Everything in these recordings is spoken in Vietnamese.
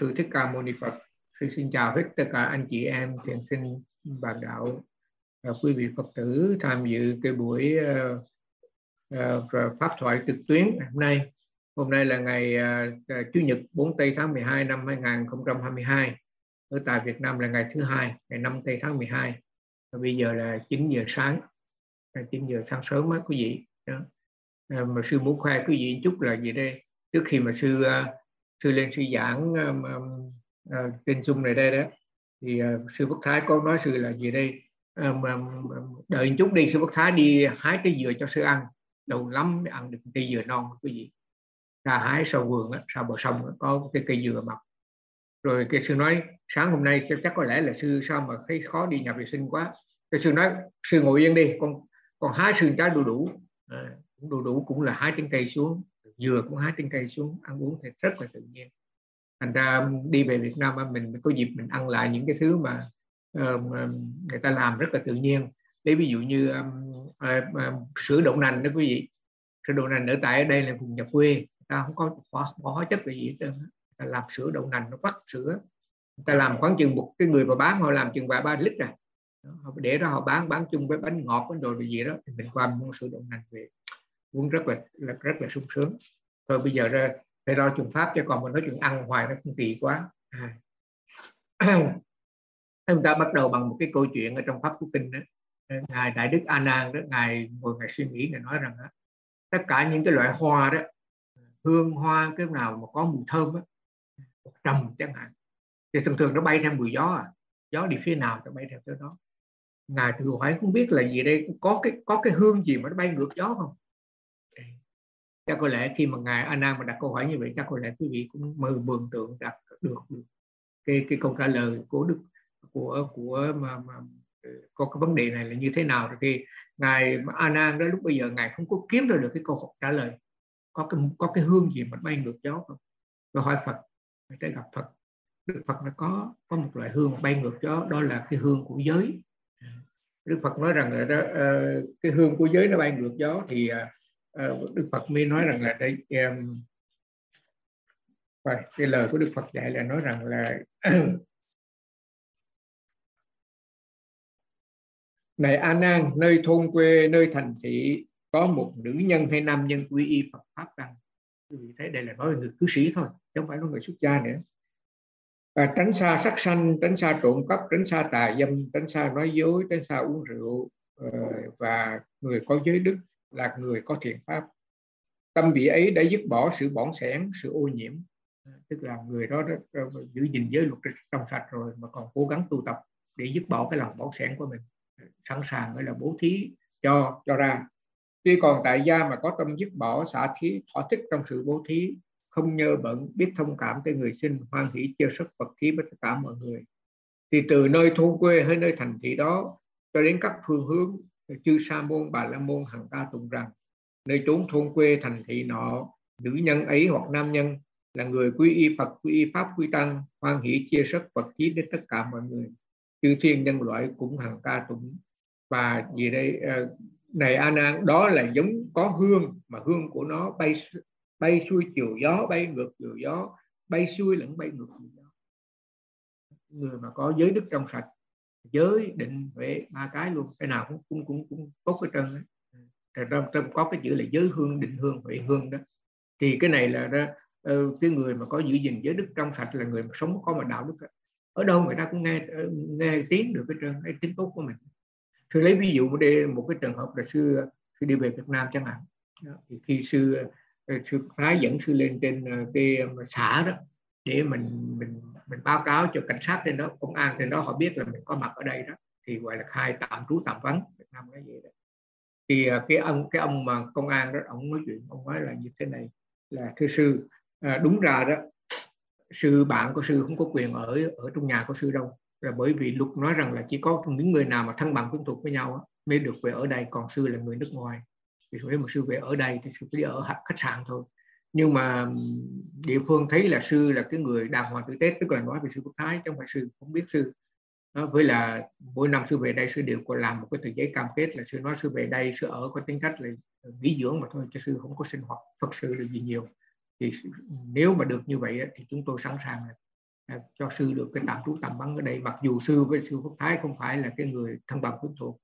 sư thích ca mâu ni phật. Xin xin chào hết tất cả anh chị em. Thiền sinh bạn đạo và quý vị phật tử tham dự cái buổi uh, uh, pháp thoại trực tuyến hôm nay. Hôm nay là ngày uh, chủ nhật 4 tây tháng 12 năm 2022 ở tại Việt Nam là ngày thứ hai ngày 5 tây tháng 12 và bây giờ là 9 giờ sáng. 9 giờ sáng sớm mấy quý vị. Đó. mà sư muốn khoe quý vị chút là gì đây? Trước khi mà sư uh, sư lên sư giảng um, um, uh, trên zoom này đây đó. Thì uh, sư Phước Thái có nói sư là gì đây? Um, um, đợi một chút đi sư Phước Thái đi hái trái dừa cho sư ăn. Đầu lắm mới ăn được cây dừa non quý vị ra hái sau vườn á, sau bờ sông á, có cái cây dừa mọc. Rồi cái sư nói sáng hôm nay chắc có lẽ là sư sao mà thấy khó đi nhà vệ sinh quá. Cái sư nói sư ngồi yên đi con con hái sườn trái đu đủ. À, đu đủ cũng là hái trên cây xuống dừa cũng hái trên cây xuống ăn uống thì rất là tự nhiên. Thành ra đi về Việt Nam mình có dịp mình ăn lại những cái thứ ờ, mà người ta làm rất là tự nhiên. Lấy ví dụ như um, uh, um, sữa đậu nành đó quý vị. Sữa đậu nành ở tại ở đây là vùng nhà quê người ta không có hóa, hóa chất gì hết trơn ta làm sữa đậu nành nó vắt sữa. Người ta làm khoảng chừng một cái người mà bán họ làm chừng vài ba lít à. rồi để đó họ bán bán chung với bánh ngọt bánh đồ gì đó thì mình qua mua sữa đậu nành về uống rất là, là rất là sung sướng. Thôi bây giờ ra phải lo chuyện pháp cho còn mình nói chuyện ăn hoài nó cũng kỳ quá. À. chúng ta bắt đầu bằng một cái câu chuyện ở trong pháp của kinh đó. Ngài đại đức a nan đó ngài ngồi ngài suy nghĩ ngài nói rằng đó, tất cả những cái loại hoa đó hương hoa cái nào mà có mùi thơm đó, trầm chẳng hạn. Thì thường thường nó bay theo mùi gió à. Gió đi phía nào nó bay theo tới đó. Ngài tự hỏi không biết là gì đây có cái có cái hương gì mà nó bay ngược gió không? Chắc có lẽ khi mà ngài A Nan mà đặt câu hỏi như vậy chắc có lẽ quý vị cũng mơ mường tượng đặt được, được cái cái câu trả lời của đức của của mà, mà ừ, có cái vấn đề này là như thế nào. Rồi thì ngài A Nan đó lúc bây giờ ngài không có kiếm ra được cái câu trả lời. Có cái có cái hương gì mà bay ngược gió không? Và hỏi Phật phải gặp Phật Đức Phật nó có có một loại hương bay ngược gió đó là cái hương của giới. Đức Phật nói rằng là đó, ờ, cái hương của giới nó bay ngược gió thì à, Ờ, đức Phật mới nói rằng là đây um, cái lời của Đức Phật dạy là nói rằng là này A Nan nơi thôn quê nơi thành thị có một nữ nhân hay nam nhân quy y Phật pháp tăng. Quý vị thấy đây là nói về người cư sĩ thôi chứ không phải nói người xuất gia nữa. Và tránh xa sắc sanh tránh xa trộm cắp tránh xa tà dâm tránh xa nói dối tránh xa uống rượu ờ, và người có giới đức là người có thiện pháp. Tâm vị ấy đã dứt bỏ sự bỏng sẻn sự ô nhiễm. Tức là người đó, đó giữ gìn giới luật trong sạch rồi mà còn cố gắng tu tập để dứt bỏ cái lòng bỏng sẻn của mình. Sẵn sàng gọi là bố thí cho cho ra. Tuy còn tại gia mà có tâm dứt bỏ xả thí thỏa thích trong sự bố thí không nhơ bận biết thông cảm tới người sinh hoan hỷ chia sức vật khí với tất cả mọi người. Thì từ nơi thôn quê hay nơi thành thị đó cho đến các phương hướng chư sa môn, bà la môn hằng ta tụng rằng, nơi chốn thôn quê thành thị nọ, nữ nhân ấy hoặc nam nhân là người quy y Phật, quy y pháp, quy tăng, hoan hỷ chia sức vật khí đến tất cả mọi người. Chư thiên nhân loại cũng hằng ca tụng. Và gì đây ờ, này a nan, đó là giống có hương, mà hương của nó bay bay xuôi chiều gió, bay ngược chiều gió, bay xuôi lẫn bay ngược chiều gió. Người mà có giới đức trong sạch giới định huệ ba cái luôn. Cái nào cũng cũng cũng, cũng tốt cái trơn ấy. trong, trong có cái chữ là giới hương định hương huệ hương đó. Thì cái này là đó, ờ, cái người mà có giữ gìn giới đức trong sạch là người mà sống có mà đạo đức ở đâu người ta cũng nghe ờ, nghe tiếng được cái trơn cái tiếng tốt của mình. Sư lấy ví dụ một đây một cái trường hợp là sư sư đi về Việt Nam chẳng hạn. Thì khi sư ờ, sư thái dẫn sư lên trên cái xã đó để mình mình mình báo cáo cho cảnh sát trên đó công an trên đó họ biết là mình có mặt ở đây đó. Thì gọi là khai tạm trú tạm vắng Việt Nam cái gì đó. Thì à, cái ông cái ông mà công an đó ông nói chuyện ông nói là như thế này là thưa sư à, đúng ra đó sư bạn của sư không có quyền ở ở trong nhà của sư đâu. Là bởi vì luật nói rằng là chỉ có những người nào mà thân bằng quyến thuộc với nhau mới được về ở đây còn sư là người nước ngoài. Thì nếu mà sư về ở đây thì sư chỉ ở khách sạn thôi nhưng mà địa phương thấy là sư là cái người đàng hoàng tử tế tức là nói về sư quốc thái chứ không phải sư không biết sư. Đó, với là mỗi năm sư về đây sư đều có làm một cái tờ giấy cam kết là sư nói sư về đây sư ở có tính cách là nghỉ dưỡng mà thôi cho sư không có sinh hoạt phật sự là gì nhiều. Thì nếu mà được như vậy thì chúng tôi sẵn sàng à, cho sư được cái tạm trú tạm vắng ở đây. Mặc dù sư với sư Phúc Thái không phải là cái người thân bằng quyến thuộc.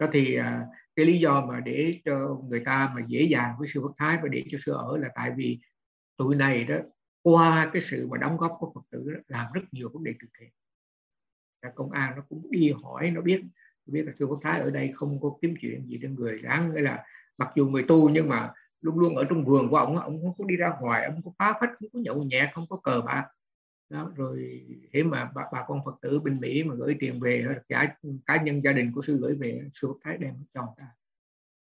Đó thì à, cái lý do mà để cho người ta mà dễ dàng với sư bất Thái và để cho sư ở là tại vì tụi này đó qua cái sự mà đóng góp của Phật tử đó, làm rất nhiều vấn đề thực thiện công an nó cũng đi hỏi nó biết biết là sư Phúc Thái ở đây không có kiếm chuyện gì trên người đáng nghĩa là mặc dù người tu nhưng mà luôn luôn ở trong vườn của ông ông không có đi ra ngoài ông có phá phách không có nhậu nhẹt không có cờ bạc đó rồi thế mà bà, bà con phật tử bên mỹ mà gửi tiền về cả cá nhân gia đình của sư gửi về sư Phật thái đem cho người ta.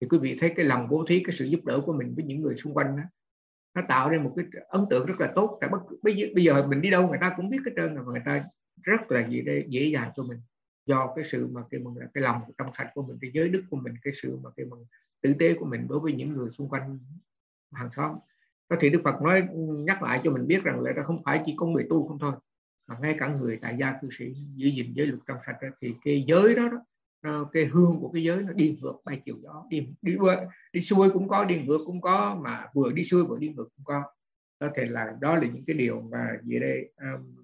Thì quý vị thấy cái lòng bố thí cái sự giúp đỡ của mình với những người xung quanh đó, nó tạo ra một cái ấn tượng rất là tốt. Tại bất bây giờ, bây giờ mình đi đâu người ta cũng biết cái trơn là người ta rất là gì đây dễ dàng cho mình. Do cái sự mà cái mừng là cái lòng trong sạch của mình cái giới đức của mình cái sự mà cái mừng tử tế của mình đối với những người xung quanh hàng xóm đó thì Đức Phật nói ừ, nhắc lại cho mình biết rằng là không phải chỉ có người tu không thôi mà ngay cả người tại gia cư sĩ giữ gìn giới luật trong sạch thì cái giới đó, đó cái hương của cái giới nó đi ngược bay chiều gió đi đi đi xuôi cũng có đi ngược cũng có mà vừa đi xuôi vừa đi ngược cũng có. Đó thì là đó là những cái điều mà về đây um,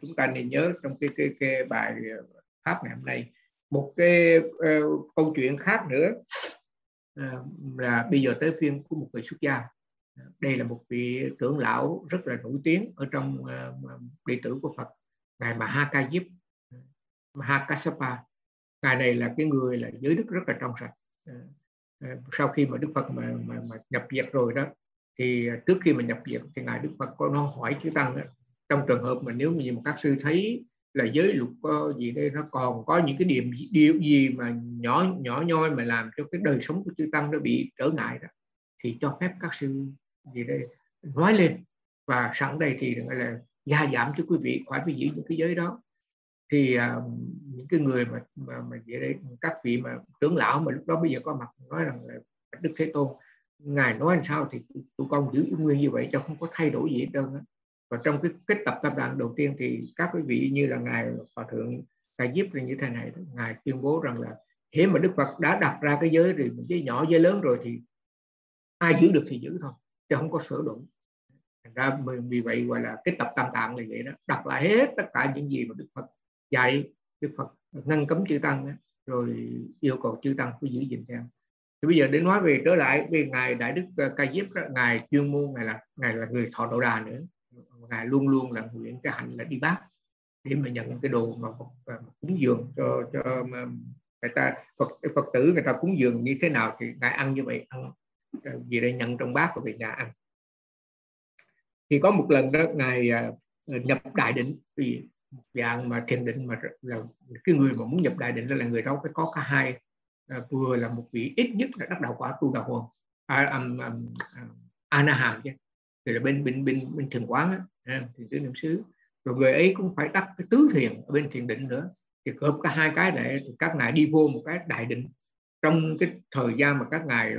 chúng ta nên nhớ trong cái cái cái bài ờ, pháp ngày hôm nay. Một cái uh, câu chuyện khác nữa uh, là bây giờ tới phiên của một người xuất gia đây là một vị trưởng lão rất là nổi tiếng ở trong ờ, đệ tử của Phật ngài Mahakajip Mahakasapa. Ngài này là cái người là giới đức rất là trong sạch. Ờ, ờ, sau khi mà Đức Phật mà, mà, mà nhập diệt rồi đó thì trước khi mà nhập diệt thì ngài Đức Phật có nó hỏi chư tăng đó, trong trường hợp mà nếu như một các sư thấy là giới luật có gì đây nó còn có những cái điểm điều gì mà nhỏ nhỏ nhoi mà làm cho cái đời sống của chư tăng nó bị trở ngại đó thì cho phép các sư gì đây nói lên. Và sẵn đây thì gọi là gia giảm cho quý vị khỏi phải giữ những cái giới đó. Thì uh, những cái người mà mà mà vậy đây các vị mà trưởng lão mà lúc đó bây giờ có mặt nói rằng là đức thế tôn ngài nói làm sao thì tụi con giữ nguyên như vậy cho không có thay đổi gì hết trơn và trong cái kết tập tam đàn đầu tiên thì các quý vị như là ngài hòa thượng ngài diếp là như thế này ngài tuyên bố rằng là thế mà đức phật đã đặt ra cái giới thì giới nhỏ giới lớn rồi thì ai giữ được thì giữ thôi chứ không có sửa đổi. Thành ra vì vậy gọi là cái tập tam tạng là vậy đó đặt lại hết tất cả những gì mà đức phật dạy đức phật ngăn cấm chư tăng đó, rồi yêu cầu chư tăng phải giữ gìn theo. Thì bây giờ để nói về trở lại về ngài đại đức ờ, ca diếp ngài chuyên môn ngài là ngài là người thọ độ đà nữa. Ngài luôn luôn là nguyện cái hạnh là đi bác để mà nhận cái đồ mà ờ, cúng dường cho cho người ta phật phật tử người ta cúng dường như thế nào thì ngài ăn như vậy ăn gì đây? Nhận trong bát và về nhà ăn. Thì có một lần đó ngài à, nhập đại định. Vì một dạng mà thiền định mà là cái người mà muốn nhập đại định đó là người đó phải có cả hai à, vừa là một vị ít nhất là đắc đạo quả tu đạo hồn à, um, um, um, anaham chứ. Thì là bên bên bên bên thiền quán á, à, thiền tứ niệm xứ. Rồi người ấy cũng phải đắc cái tứ thiền ở bên thiền định nữa. Thì hợp cả hai cái này thì các ngài đi vô một cái đại định. Trong cái thời gian mà các ngài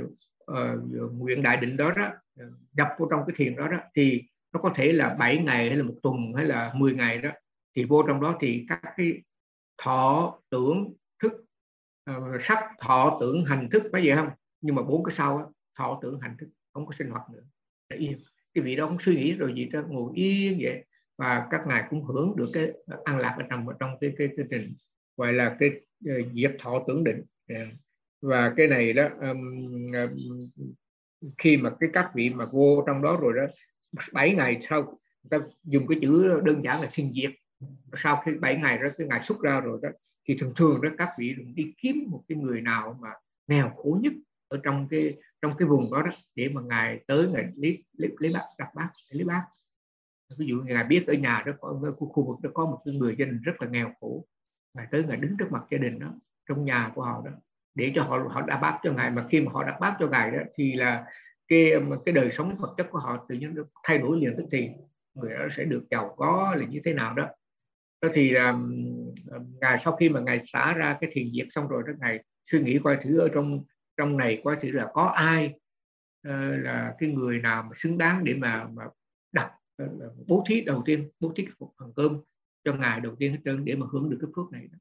uh, nguyện đại định đó đó nhập vô trong cái thiền đó đó thì nó có thể là 7 ngày hay là một tuần hay là 10 ngày đó thì vô trong đó thì các cái thọ tưởng thức uh, sắc thọ tưởng hành thức phải vậy không? Nhưng mà bốn cái sau đó, thọ tưởng hành thức không có sinh hoạt nữa. Để yên. Cái vị đó không suy nghĩ rồi gì đó ngồi yên vậy. Và các ngài cũng hưởng được cái an lạc ở trong trong cái cái chương trình gọi là cái ờ, uh, diệt thọ tưởng định. Yeah và cái này đó um, um, khi mà cái các vị mà vô trong đó rồi đó 7 ngày sau ta dùng cái chữ đơn giản là sinh diệt. Sau khi 7 ngày đó cái ngày xuất ra rồi đó thì thường thường đó các vị đi kiếm một cái người nào mà nghèo khổ nhất ở trong cái trong cái vùng đó đó để mà ngài tới ngài lấy lấy, lấy bác gặp bác lấy bác. Ví dụ ngài biết ở nhà đó có khu, khu vực đó có một cái người gia đình rất là nghèo khổ ngài tới ngài đứng trước mặt gia đình đó trong nhà của họ đó để cho họ họ đã báp cho ngài. Mà khi mà họ đã báp cho ngài đó thì là cái um, cái đời sống vật chất của họ tự nhiên được thay đổi liền. Tức thì người đó sẽ được giàu có là như thế nào đó. Đó thì là um, um, ngài sau khi mà ngài xả ra cái thiền diệt xong rồi đó ngài suy nghĩ coi thử ở trong trong này coi thử là có ai uh, là cái người nào mà xứng đáng để mà mà đặt uh, bố thí đầu tiên bố thí phần cơm cho ngài đầu tiên hết trơn để mà hưởng được cái phước này đó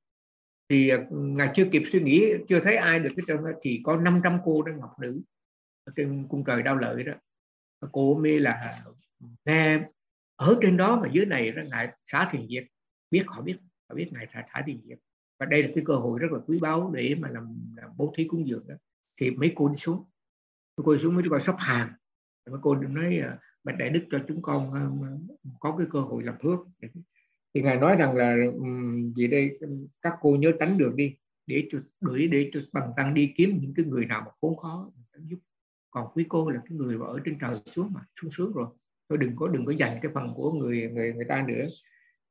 thì à, ngài chưa kịp suy nghĩ chưa thấy ai được cái trơn thì có 500 cô đang ngọc nữ ở trên cung trời đau lợi đó. Cô mê là nghe ở trên đó mà dưới này đó ngài xá thiền diệt. Biết họ biết họ biết ngài thả, thả thiền diệt. Và đây là cái cơ hội rất là quý báu để mà làm, làm bố thí cúng dường đó thì mấy cô đi xuống. Mấy cô đi xuống mấy cô sắp hàng. Mấy cô nói à, bạch đại đức cho chúng con à, có cái cơ hội làm phước thì ngài nói rằng là gì đây các cô nhớ tránh đường đi để cho đuổi để cho bằng tăng đi kiếm những cái người nào mà khốn khó giúp. Còn quý cô là cái người mà ở trên trời xuống mà sung sướng rồi. Thôi đừng có đừng có dành cái phần của người người người ta nữa.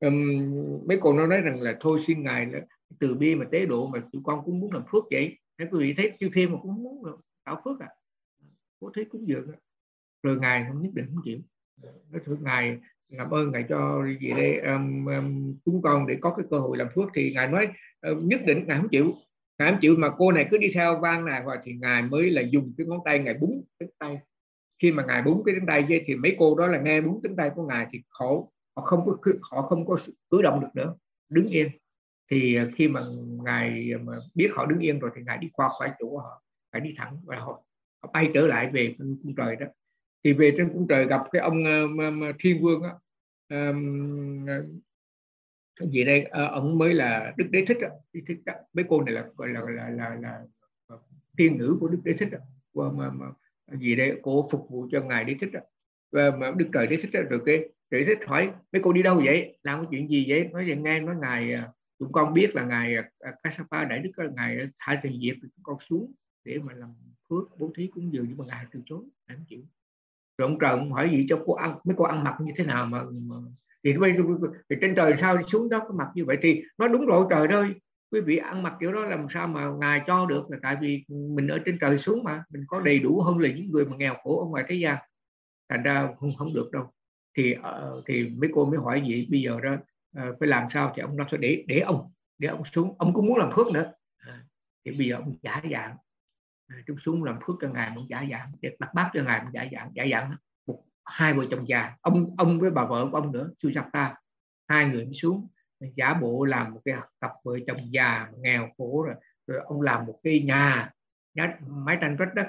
Um, mấy cô nó nói rằng là thôi xin ngài là từ bi mà tế độ mà tụi con cũng muốn làm phước vậy. Thế quý vị thấy chư thiên mà cũng muốn tạo phước à? Có thấy cúng dường rồi ngài không nhất định không chịu. Nói thưa ngài làm ơn ngài cho gì đây um, um, chúng con để có cái cơ hội làm phước. Thì ngài nói uh, nhất định ngài không chịu. Ngài không chịu mà cô này cứ đi theo van này và thì ngài mới là dùng cái ngón tay ngài búng cái tay. Khi mà ngài búng cái tay kia thì mấy cô đó là nghe búng cánh tay của ngài thì khổ họ không có họ không có cử động được nữa đứng yên. Thì ờ, khi mà ngài ờ, mà biết họ đứng yên rồi thì ngài đi qua khỏi chỗ họ phải đi thẳng và họ, họ bay trở lại về cung trời đó thì về trên cung trời gặp cái ông uh, thiên vương á um, cái gì đây uh, ông mới là đức đế thích đó. thích đó. mấy cô này là gọi là là là, là, là tiên nữ của đức đế thích đó. mà, mà, gì đây cô phục vụ cho ngài đế thích đó. và mà đức trời đế thích đó. rồi cái đế thích hỏi mấy cô đi đâu vậy làm cái chuyện gì vậy nói vậy nghe nói ngài chúng con biết là ngài Kassapa đại đức là ngài thả tiền diệp chúng con xuống để mà làm phước bố thí cúng dường nhưng mà ngài từ chối ngài không chịu rồi ông trời ông hỏi gì cho cô ăn mấy cô ăn mặc như thế nào mà, thì thì trên trời sao xuống đó có mặc như vậy? Thì nó đúng rồi trời ơi quý vị ăn mặc kiểu đó làm sao mà ngài cho được là tại vì mình ở trên trời xuống mà mình có đầy đủ hơn là những người mà nghèo khổ ở ngoài thế gian. Thành ra không không được đâu. Thì uh, thì mấy cô mới hỏi gì bây giờ đó uh, phải làm sao? Thì ông nói để để ông để ông xuống. Ông cũng muốn làm phước nữa. À, thì bây giờ ông giả dạng chúng xuống làm phước cho ngài cũng giả dạng, để đặt bát cho ngài cũng giả dạng giả dạng một, hai vợ chồng già, ông ông với bà vợ của ông nữa Sujata hai người mới xuống, giả bộ làm một cái cặp vợ chồng già nghèo khổ rồi rồi ông làm một cái nhà nhà mái tranh vách đất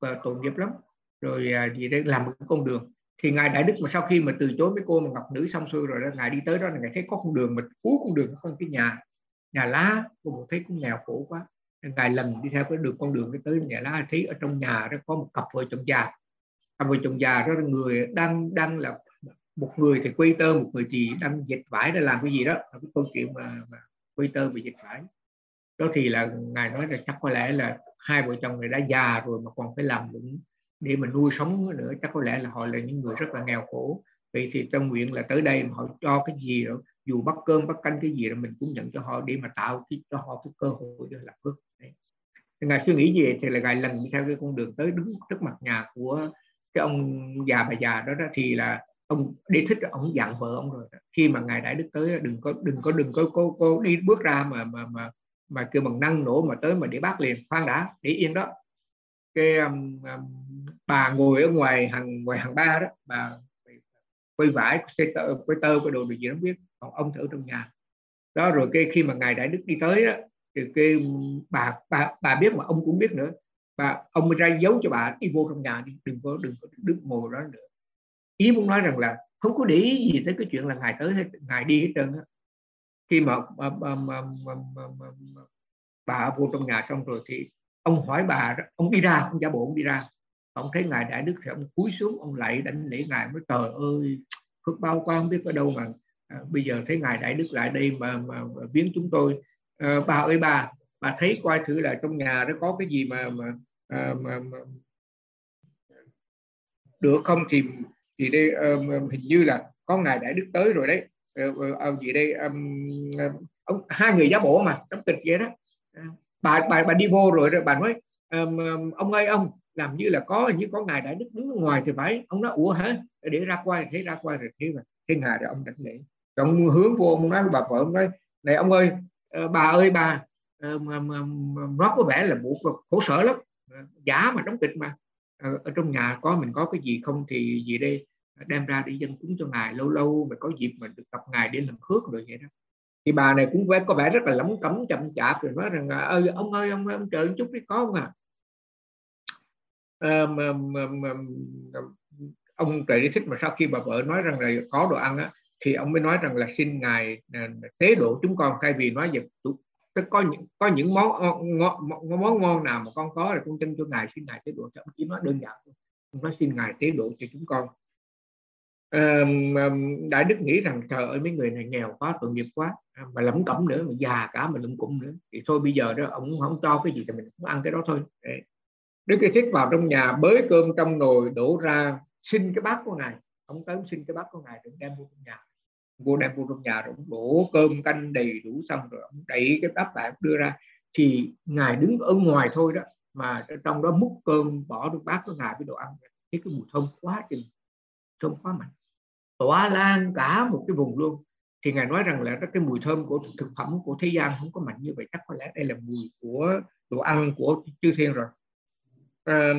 tội nghiệp lắm. Rồi à, gì đây làm một cái con đường. Thì ngài đại đức mà sau khi mà từ chối mấy cô mà ngọc nữ xong xuôi rồi đó, ngài đi tới đó là ngài thấy có con đường, mà cuối con đường có cái nhà nhà lá, cô thấy cũng nghèo khổ quá ngài lần đi theo cái đường con đường cái tới nhà lá thấy ở trong nhà đó có một cặp vợ chồng già. Cặp vợ chồng già đó là người đang đang là một người thì quay tơ một người thì đang dệt vải để làm cái gì đó. Là cái câu chuyện mà, mà quay tơ bị dệt vải. Đó thì là ngài nói là chắc có lẽ là hai vợ chồng này đã già rồi mà còn phải làm những để mà nuôi sống nữa. Chắc có lẽ là họ là những người rất là nghèo khổ. Vậy thì trong nguyện là tới đây mà họ cho cái gì đó dù bắt cơm bắt canh cái gì là mình cũng nhận cho họ để mà tạo cái, cho họ cái cơ hội để làm phước ngài suy nghĩ gì thì là ngài lần theo cái con đường tới đứng trước mặt nhà của cái ông già bà già đó, đó thì là ông đi thích ông dặn vợ ông rồi khi mà ngài đại đức tới đừng có đừng có đừng có cô cô đi bước ra mà mà mà mà kêu bằng năng nổ mà tới mà để bác liền khoan đã để yên đó. Cái um, um, bà ngồi ở ngoài hàng ngoài hàng ba đó bà quay vải quay tơ quay tơ quay đồ gì đó biết còn ông thử ở trong nhà. Đó rồi cái khi mà ngài đại đức đi tới đó, thì cái bà bà bà biết mà ông cũng biết nữa. Bà ông ra giấu cho bà đi vô trong nhà đi đừng có đừng có đứng ngồi đó nữa. Ý muốn nói rằng là không có để ý gì tới cái chuyện là ngài tới hay ngài đi hết trơn á. Khi mà, mà, mà, mà, mà, bà, bà, bà vô trong nhà xong rồi thì ông hỏi bà ông đi ra ông giả bộ ông đi ra. Ông thấy ngài đại đức thì ông cúi xuống ông lạy đánh lễ ngài mới trời ơi phước bao quan không biết ở đâu mà à, bây giờ thấy ngài đại đức lại đây mà mà, mà viếng chúng tôi à, bà ơi bà bà thấy coi thử là trong nhà nó có cái gì mà mà, à, mà, mà được không? Thì thì đây um, hình như là có ngài đại đức tới rồi đấy. Uh, gì đây um, ông hai người giá bộ mà trong kịch vậy đó. Bà bà bà đi vô rồi rồi bà nói um, ông ơi ông làm như là có như có ngài đại đức đứng ngoài thì phải. Ông nói ủa hả? Để ra qua thấy ra qua rồi thấy mà thế ngài rồi ông đánh lễ. Ông hướng vô ông nói bà vợ ông nói này ông ơi Ờ, bà ơi bà ờ, nó có vẻ là buộc khổ sở lắm. Ờ, giả mà đóng kịch mà. Ở trong nhà có mình có cái gì không thì gì đây? Đem ra để dân cúng cho ngài lâu lâu mà có dịp mình được gặp ngài để làm khước rồi vậy đó. Thì bà này cũng vẻ có vẻ rất là lắm cấm chậm chạp rồi nói rằng ơi ông ơi ông ông chờ chút đi có không à, à mà, mà, mà, ông trời đi thích mà sau khi bà vợ nói rằng là có đồ ăn á thì ông mới nói rằng là xin ngài à, tế độ chúng con thay vì nói về có những có những món ngon, món ngon nào mà con có là con chân cho ngài xin ngài tế độ cho ông. Chỉ nói đơn giản ông nói xin ngài tế độ cho chúng con. Đại đức nghĩ rằng trời ơi mấy người này nghèo quá tội nghiệp quá. À, mà lẩm cẩm nữa mà già cả mà lụm cụm nữa. Thì thôi bây giờ đó ông không cho cái gì thì mình cũng ăn cái đó thôi. Đấy. đức thế thích vào trong nhà bới cơm trong nồi đổ ra xin cái bát của ngài ông tới ông xin cái bát của ngài đừng đem vô trong nhà. Vô đem vô trong nhà rồi ông đổ cơm canh đầy đủ xong rồi ông đẩy cái bát lại đưa ra. Thì ngài đứng ở ngoài thôi đó mà trong đó múc cơm bỏ được bát của ngài với đồ ăn. Cái cái mùi thơm quá chừng thơm quá mạnh. Tỏa lan cả một cái vùng luôn. Thì ngài nói rằng là cái mùi thơm của thực phẩm của thế gian không có mạnh như vậy. Chắc có lẽ đây là mùi của đồ ăn của chư thiên rồi. À,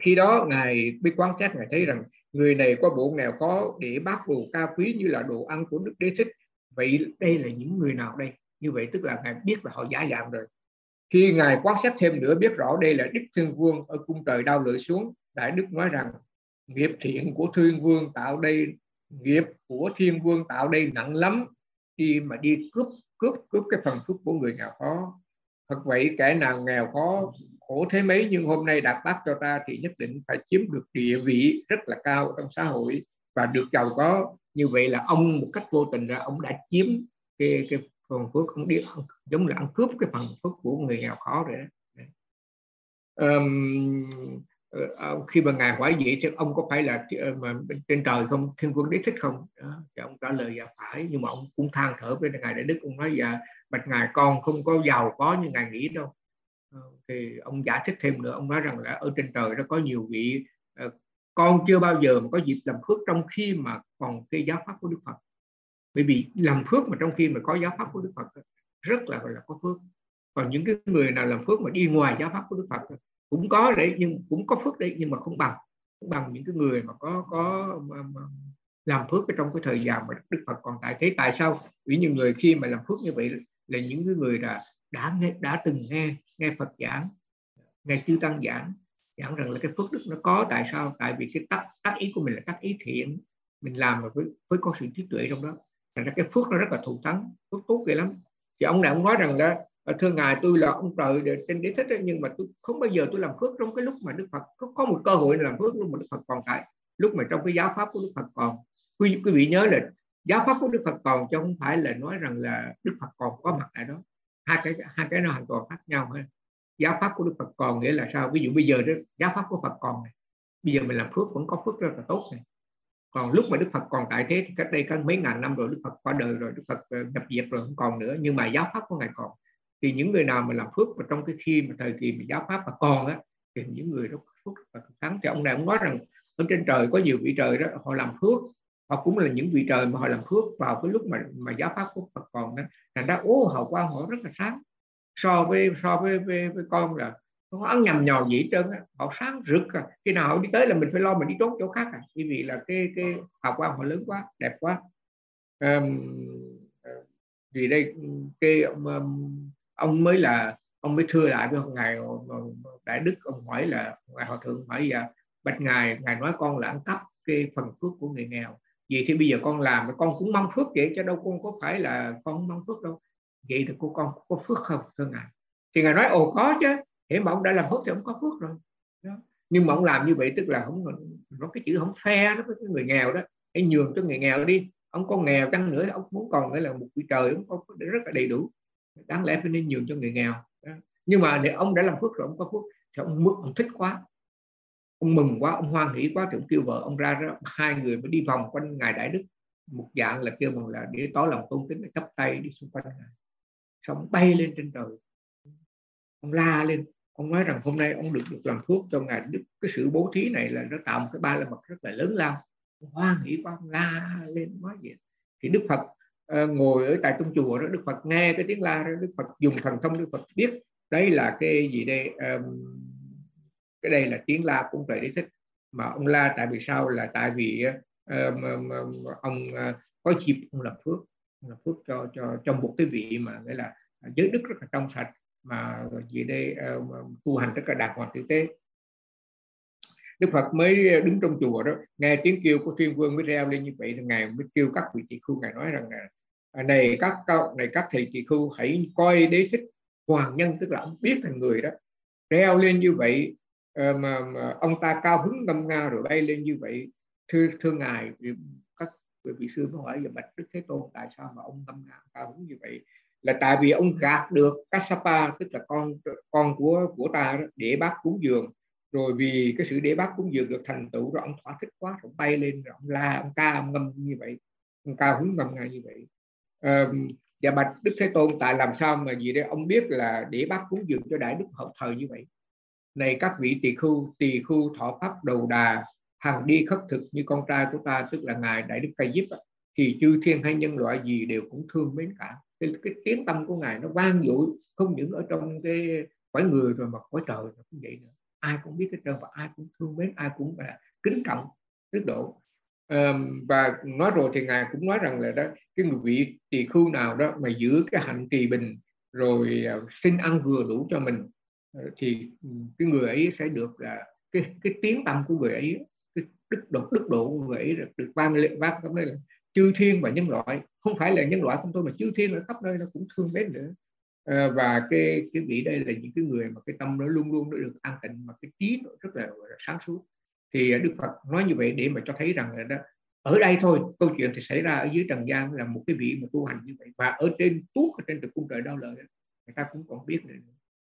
khi đó ngài biết quan sát ngài thấy rằng người này có bộ nghèo khó để bác đồ cao quý như là đồ ăn của đức đế thích? Vậy đây là những người nào đây? Như vậy tức là ngài biết là họ giả dạng rồi. Khi ngài quan sát thêm nữa, biết rõ đây là đức thiên vương ở cung trời đau lưỡi xuống, đại đức nói rằng, nghiệp thiện của thiên vương tạo đây, nghiệp của thiên vương tạo đây nặng lắm. Khi mà đi cướp cướp cướp cái phần phước của người nghèo khó, thật vậy kẻ nào nghèo khó khổ thế mấy nhưng hôm nay đạt bác cho ta thì nhất định phải chiếm được địa vị rất là cao trong xã hội và được giàu có như vậy là ông một cách vô tình là ông đã chiếm cái cái phần phước ông đi giống là ăn cướp cái phần phước của người nghèo khó rồi đó. Um, khi mà ngài hỏi vậy thì ông có phải là ờ, mà trên trời không thiên quân đế thích không đó. thì ông trả lời là phải nhưng mà ông cũng than thở với ngài đại đức ông nói dạ bạch ngài con không có giàu có như ngài nghĩ đâu Ờ, thì ông giải thích thêm nữa. Ông nói rằng là ở trên trời nó có nhiều vị ờ, con chưa bao giờ mà có dịp làm phước trong khi mà còn cái giáo pháp của Đức Phật. Bởi vì làm phước mà trong khi mà có giáo pháp của Đức Phật rất là là có phước. Còn những cái người nào làm phước mà đi ngoài giáo pháp của Đức Phật cũng có đấy nhưng cũng có phước đấy nhưng mà không bằng. Không bằng những cái người mà có có mà, mà làm phước ở trong cái thời gian mà Đức Phật còn tại. Thế tại sao? Vì những người khi mà làm phước như vậy là những cái người là đã nghe, đã từng nghe nghe Phật giảng nghe chư tăng giảng giảng rằng là cái phước đức nó có tại sao? Tại vì cái tác tác ý của mình là tác ý thiện. Mình làm với với có sự trí tuệ trong đó. Thành ra cái phước nó rất là thù thắng phước tốt vậy lắm. Thì ông này ông nói rằng là ờ, thưa ngài tôi là ông trời trên đế thích nhưng mà tôi không bao giờ tôi làm phước trong cái lúc mà đức phật có, có một cơ hội làm phước lúc mà đức phật còn tại lúc mà trong cái giáo pháp của đức phật còn. Quý, quý vị nhớ là giáo pháp của đức phật còn chứ không phải là nói rằng là đức phật còn có mặt tại đó hai cái hai cái nó hoàn toàn khác nhau hết. Giáo pháp của đức phật còn nghĩa là sao? Ví dụ bây giờ đó, giáo pháp của phật còn này. Bây giờ mình làm phước vẫn có phước rất là tốt này. Còn lúc mà đức phật còn tại thế thì cách đây có mấy ngàn năm rồi, đức phật qua đời rồi, đức phật ờ, nhập diệt rồi, không còn nữa. Nhưng mà giáo pháp của ngài còn. Thì những người nào mà làm phước và trong cái khi mà thời kỳ mà giáo pháp mà còn á, thì những người đó phước và thắng thì ông này ông nói rằng, ở trên trời có nhiều vị trời đó, họ làm phước họ cũng là những vị trời mà họ làm phước vào cái lúc mà mà giáo pháp của Phật còn đó thành ra ô hậu quang họ rất là sáng. So với so với với, với con là không ăn nhầm nhò gì hết trơn á họ sáng rực à. khi nào họ đi tới là mình phải lo mình đi trốn chỗ khác à. Bởi vì là cái cái hào quang họ lớn quá đẹp quá. Um, vì đây cái um, ông mới là ông mới thưa lại với ngài đại đức ông hỏi là ngài hòa thượng hỏi là bạch ngài ngài nói con là ăn cắp cái phần phước của người nghèo vậy thì bây giờ con làm, con cũng mong phước vậy, chứ đâu con có phải là con không mong phước đâu. Vậy thì cô con có phước không, thưa ngài? Thì ngài nói, ồ, có chứ. Thế mà ông đã làm phước thì ông có phước rồi. Đó. nhưng mà ông làm như vậy tức là không nó cái chữ không phe đó với cái người nghèo đó. Hãy nhường cho người nghèo đi. Ông có nghèo chăng nữa, ông muốn còn nghĩa là một vị trời, ông có rất là đầy đủ. Đáng lẽ phải nên nhường cho người nghèo. Đó. nhưng mà để ông đã làm phước rồi, ông có phước, thì ông mức ông thích quá ông mừng quá ông hoan hỷ quá thì ông kêu vợ ông ra đó hai người mới đi vòng quanh ngài đại đức. Một dạng là kêu bằng là để tỏ lòng tôn kính để chắp tay đi xung quanh ngài. Xong bay lên trên trời. Ông la lên ông nói rằng hôm nay ông được được làm thuốc cho ngài đức. Cái sự bố thí này là nó tạo một cái ba la mật rất là lớn lao. Ông hoan hỷ quá ông la lên nói vậy. Thì đức phật uh, ngồi ở tại trong chùa đó đức phật nghe cái tiếng la đó đức phật dùng thần thông đức phật biết. Đấy là cái gì đây? Um, cái đây là tiếng la cũng phải đế thích. Mà ông la tại vì sao? Là tại vì uh, ông uh, có dịp ông làm phước. Làm phước cho cho trong một cái vị mà nghĩa là giới đức rất là trong sạch. Mà gì đây uh, tu hành rất là đạt hoàn tử tế. Đức phật mới đứng trong chùa đó nghe tiếng kêu của thiên vương mới reo lên như vậy thì ngài mới kêu các vị tỳ khu ngài nói rằng là à, này các này các thầy tỳ khu hãy coi đế thích hoàng nhân tức là ông biết thành người đó reo lên như vậy Ờ, mà, mà ông ta cao hứng ngâm nga rồi bay lên như vậy thưa thưa ngài các vị sư mới hỏi giờ bạch đức thế tôn tại sao mà ông ngâm nga cao hứng như vậy? Là tại vì ông gạt được Kassapa tức là con con của của ta đó, để bác cúng dường. Rồi vì cái sự để bác cúng dường được thành tựu rồi ông thỏa thích quá rồi bay lên rồi ông la ông ca ông ngâm như vậy ông cao hứng ngâm nga như vậy. À, và bạch đức thế tôn tại làm sao mà gì đây ông biết là để bác cúng dường cho đại đức hợp thời như vậy này các vị tỳ khưu tỳ khưu thọ pháp đầu đà hằng đi khất thực như con trai của ta tức là ngài đại đức ca diếp thì chư thiên hay nhân loại gì đều cũng thương mến cả. Cái, cái tiếng tâm của ngài nó vang dội không những ở trong cái cõi người rồi mà cõi trời nó cũng vậy nữa. Ai cũng biết cái trơn và ai cũng thương mến ai cũng là kính trọng đức độ. Um, và nói rồi thì ngài cũng nói rằng là đó cái người vị tỳ khưu nào đó mà giữ cái hạnh trì bình rồi uh, xin ăn vừa đủ cho mình Ờ, thì ừ, cái người ấy sẽ được là cái cái tiếng tâm của người ấy cái đức độ đức độ của người ấy được, được vang lên vang lên là chư thiên và nhân loại. Không phải là nhân loại không thôi mà chư thiên ở khắp nơi nó cũng thương mến nữa. À, và cái cái vị đây là những cái người mà cái tâm nó luôn luôn nó được an tịnh mà cái trí nó rất là, là sáng suốt. Thì à, Đức Phật nói như vậy để mà cho thấy rằng là đó ở đây thôi câu chuyện thì xảy ra ở dưới trần gian là một cái vị mà tu hành như vậy. Và ở trên tuốt ở trên cực cung trời đau lợi người ta cũng còn biết nữa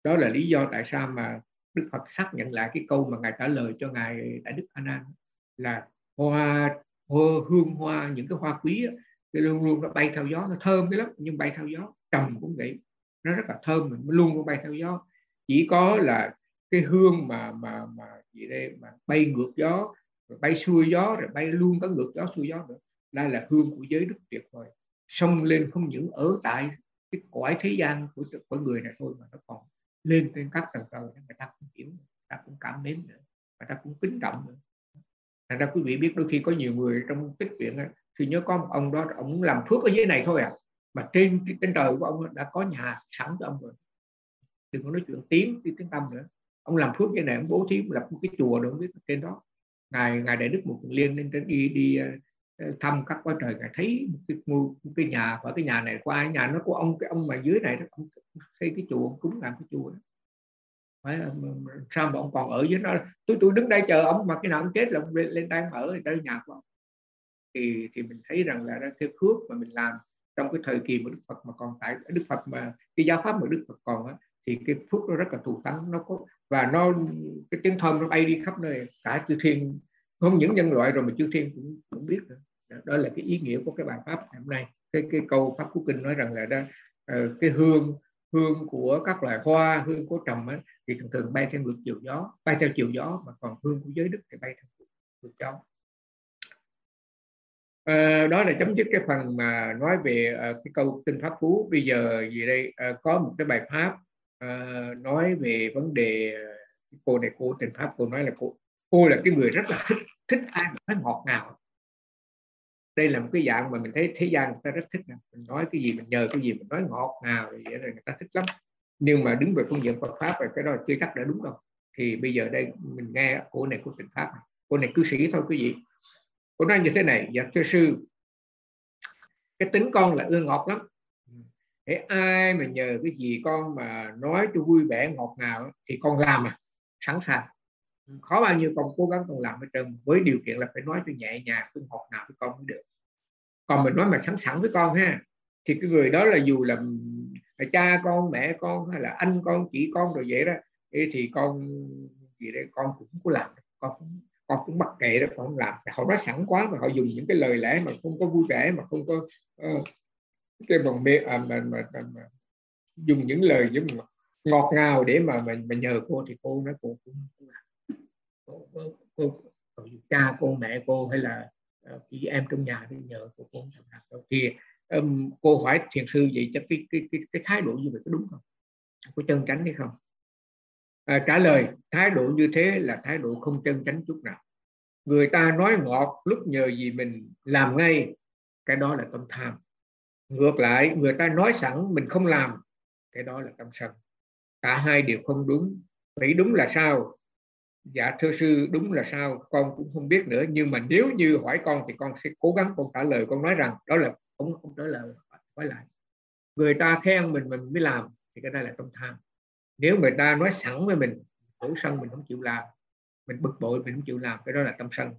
đó là lý do tại sao mà Đức Phật xác nhận lại cái câu mà ngài trả lời cho ngài Đại Đức A Nan là hoa hương hoa những cái hoa quý á, cái luôn luôn nó bay theo gió nó thơm cái lắm nhưng bay theo gió trầm cũng vậy. Nó rất là thơm mình luôn luôn bay theo gió. Chỉ có là cái hương mà mà mà gì đây mà bay ngược gió rồi bay xuôi gió rồi bay luôn có ngược gió xuôi gió nữa đây là hương của giới đức tuyệt vời. Xông lên không những ở tại cái cõi thế gian của của người này thôi mà nó còn lên trên các tầng trời, người ta cũng hiểu, người ta cũng cảm mến nữa, người ta cũng kính trọng nữa. Thành ra quý vị biết đôi khi có nhiều người trong tích viện thì nhớ có một ông đó, ông làm phước ở dưới này thôi à mà trên trên trời của ông đã có nhà sẵn cho ông rồi. Đừng có nói chuyện tím đi tiếng tâm nữa. Ông làm phước như này, ông bố thí lập một cái chùa được biết trên đó. Ngài ngài đại đức một liên lên trên đi đi thăm các quá trời ngài thấy một cái một cái nhà và cái nhà này qua nhà nó của ông cái ông mà dưới này đó ông xây cái chùa ông cúng làm cái chùa đó. Phải sao mà ông còn ở với nó tôi tôi đứng đây chờ ông mà cái nào ông chết là ông lên, lên đây ở đây nhà của ông. Thì thì mình thấy rằng là cái phước mà mình làm trong cái thời kỳ mà Đức Phật mà còn tại Đức Phật mà cái giáo pháp mà Đức Phật còn á, thì cái phước nó rất là thù thắng nó có và nó cái tiếng thơm nó bay đi khắp nơi cả chư thiên. Không những nhân loại rồi mà chư thiên cũng cũng biết nữa đó là cái ý nghĩa của cái bài pháp ngày hôm nay. Cái cái câu pháp cú kinh nói rằng là đó ờ, cái hương hương của các loài hoa hương của trầm ấy, thì thường thường bay theo ngược chiều gió bay theo chiều gió mà còn hương của giới đức thì bay theo ngược gió. À, đó là chấm dứt cái phần mà nói về uh, cái câu tinh pháp cú bây giờ gì đây? Uh, có một cái bài pháp uh, nói về vấn đề uh, cô này cô trình pháp cô nói là cô cô là cái người rất là thích thích ai mà nói ngọt ngào đây là một cái dạng mà mình thấy thế gian người ta rất thích mình nói cái gì mình nhờ cái gì, mình nói ngọt ngào rồi vậy là người ta thích lắm. Nhưng mà đứng về phương diện Phật pháp rồi cái đó chưa chắc đã đúng đâu. Thì bây giờ đây mình nghe cô này của Tịnh pháp này. cô này cư sĩ thôi quý vị. Cô nói như thế này dạ thưa sư, cái tính con là ưa ngọt lắm. Để ai mà nhờ cái gì con mà nói cho vui vẻ, ngọt ngào thì con làm à sẵn sàng. Ừ, khó bao nhiêu con cố gắng con làm hết trơn với điều kiện là phải nói cho nhẹ nhàng không học nào với con mới được. Còn mình nói mà sẵn sẵn với con ha thì cái người đó là dù là, là cha con mẹ con hay là anh con chị con rồi vậy đó thì con gì đấy con cũng có làm con cũng con cũng mặc kệ đó con không làm. Họ nói sẵn quá mà họ dùng những cái lời lẽ mà không có vui vẻ mà không có uh, cái bằng mê à, mà, mà, mà, mà dùng những lời giống ngọt ngào để mà mình mà nhờ cô thì cô nói cô cũng cũng làm cha cô mẹ cô hay là ờ, chị em trong nhà đi nhờ cô cô không làm đâu. Thì um, cô hỏi thiền sư vậy chắc cái cái cái, cái thái độ như vậy có đúng không? Có chân chánh hay không? À, trả lời thái độ như thế là thái độ không chân chánh chút nào. Người ta nói ngọt lúc nhờ gì mình làm ngay cái đó là tâm tham. Ngược lại người ta nói sẵn mình không làm cái đó là tâm sân. Cả hai đều không đúng. Vậy đúng là sao? Dạ thưa sư, đúng là sao? Con cũng không biết nữa, nhưng mà nếu như hỏi con thì con sẽ cố gắng con trả lời. Con nói rằng, đó là, không không trả lời, hỏi lại. Người ta khen mình mình mới làm, thì cái đây là tâm tham. Nếu người ta nói sẵn với mình, khổ sân mình không chịu làm, mình bực bội mình không chịu làm, cái đó là tâm sân.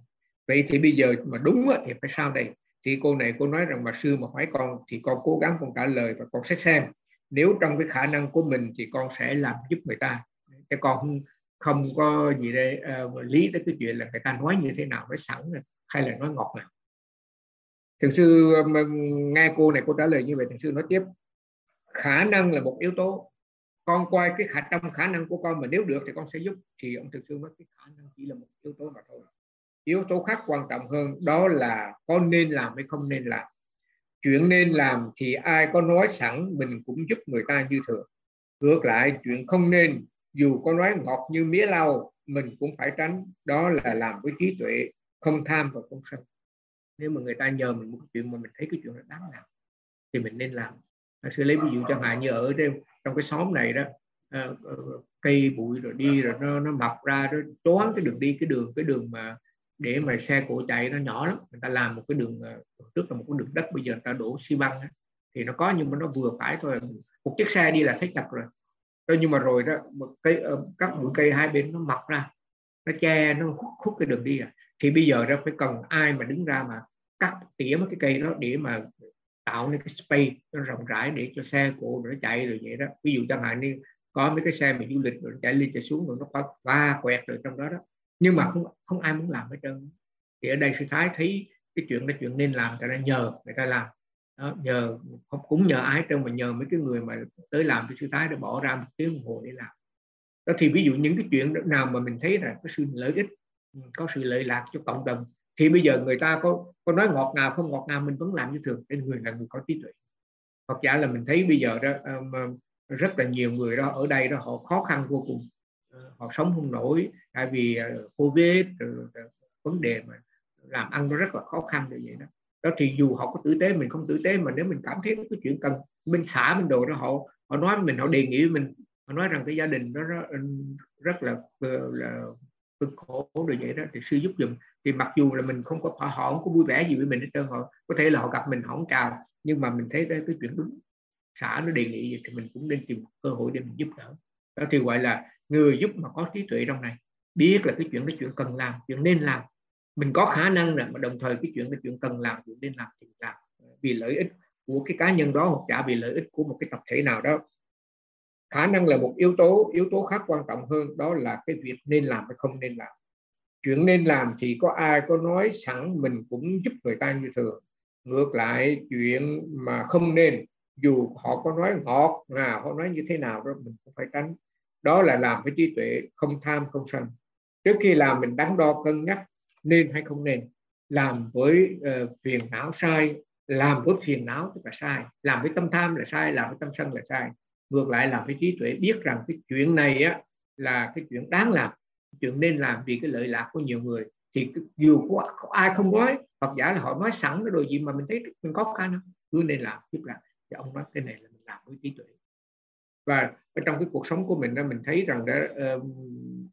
Vậy thì bây giờ mà đúng thì phải sao đây? Thì cô này cô nói rằng mà sư mà hỏi con thì con cố gắng con trả lời và con sẽ xem. Nếu trong cái khả năng của mình thì con sẽ làm giúp người ta. Cái con không, có gì đây uh, lý tới cái chuyện là người ta nói như thế nào nói sẵn hay là nói ngọt nào. Thực sư nghe cô này cô trả lời như vậy thực sư nói tiếp khả năng là một yếu tố. Con coi cái khả trong khả năng của con mà nếu được thì con sẽ giúp. Thì ông thực sư nói cái khả năng chỉ là một yếu tố mà thôi. Yếu tố khác quan trọng hơn đó là con nên làm hay không nên làm. Chuyện nên làm thì ai có nói sẵn mình cũng giúp người ta như thường. Ngược lại chuyện không nên dù có nói ngọt như mía lau, mình cũng phải tránh. Đó là làm với trí tuệ, không tham và không sân nếu mà người ta nhờ mình một chuyện mà mình thấy cái chuyện đó đáng làm, thì mình nên làm. Sẽ lấy ví dụ chẳng hạn như ở đây, trong cái xóm này đó ờ, ờ, cây bụi rồi đi rồi nó nó mọc ra, nó toán cái đường đi, cái đường cái đường mà để mà xe cộ chạy nó nhỏ lắm. Người ta làm một cái đường ờ, trước là một cái đường đất bây giờ người ta đổ xi măng thì nó có nhưng mà nó vừa phải thôi. Một chiếc xe đi là thấy chặt rồi. Thôi nhưng mà rồi đó, một cây ờ, các bụi cây hai bên nó mọc ra, nó che, nó hút hút cái đường đi à. Thì bây giờ đó phải cần ai mà đứng ra mà cắt, tỉa mấy cái cây đó để mà tạo nên cái space nó rộng rãi để cho xe cộ nó chạy rồi vậy đó. Ví dụ chẳng hạn như có mấy cái xe mà du lịch rồi chạy lên chạy xuống rồi nó có va quẹt rồi trong đó đó. Nhưng mà không không ai muốn làm hết trơn. Thì ở đây sư thái thấy cái chuyện là chuyện nên làm, người ta nhờ người ta làm đó, nhờ không cũng nhờ ai trơn mà nhờ mấy cái người mà tới làm cho sư thái để bỏ ra một tiếng đồng hồ để làm. Đó thì ví dụ những cái chuyện nào mà mình thấy là có sự lợi ích ừ, có sự lợi lạc cho cộng đồng thì bây giờ người ta có có nói ngọt ngào không ngọt ngào mình vẫn làm như thường nên người là người có trí tuệ. Hoặc giả là mình thấy bây giờ đó um, rất là nhiều người đó ở đây đó họ khó khăn vô cùng ờ, họ sống không nổi tại vì ờ, covid vấn đề mà làm ăn nó rất là khó khăn như vậy đó đó thì dù họ có tử tế mình không tử tế mà nếu mình cảm thấy cái chuyện cần mình xả mình đồ đó họ họ nói mình họ đề nghị với mình họ nói rằng cái gia đình đó rất, ừ, rất là ờ, là cực khổ rồi vậy đó thì sư giúp dùm thì mặc dù là mình không có họ, họ không có vui vẻ gì với mình hết trơn họ có thể là họ gặp mình họ không chào nhưng mà mình thấy cái, cái chuyện đúng xã nó đề nghị vậy thì mình cũng nên tìm cơ hội để mình giúp đỡ. Đó thì gọi là người giúp mà có trí tuệ trong này biết là cái chuyện cái chuyện cần làm chuyện nên làm mình có khả năng là mà đồng thời cái chuyện cái chuyện cần làm, chuyện nên làm thì làm ờ, vì lợi ích của cái cá nhân đó hoặc trả vì lợi ích của một cái tập thể nào đó. Khả năng là một yếu tố yếu tố khác quan trọng hơn, đó là cái việc nên làm hay không nên làm. Chuyện nên làm thì có ai có nói sẵn mình cũng giúp người ta như thường. Ngược lại, chuyện mà không nên, dù họ có nói ngọt nào, họ nói như thế nào đó, mình cũng phải tránh. Đó là làm với trí tuệ không tham không sân. Trước khi làm, mình đắn đo, cân nhắc nên hay không nên. Làm với uh, phiền não sai làm với phiền não tức là sai làm với tâm tham là sai làm với tâm sân là sai. Ngược lại làm với trí tuệ biết rằng cái chuyện này á là cái chuyện đáng làm chuyện nên làm vì cái lợi lạc của nhiều người thì dù có, có ai không nói hoặc giả là họ nói sẵn cái đồ gì mà mình thấy mình có khả năng cứ nên làm. Tức là thì ông nói cái này là mình làm với trí tuệ và ở trong cái cuộc sống của mình đó mình thấy rằng đã ờ,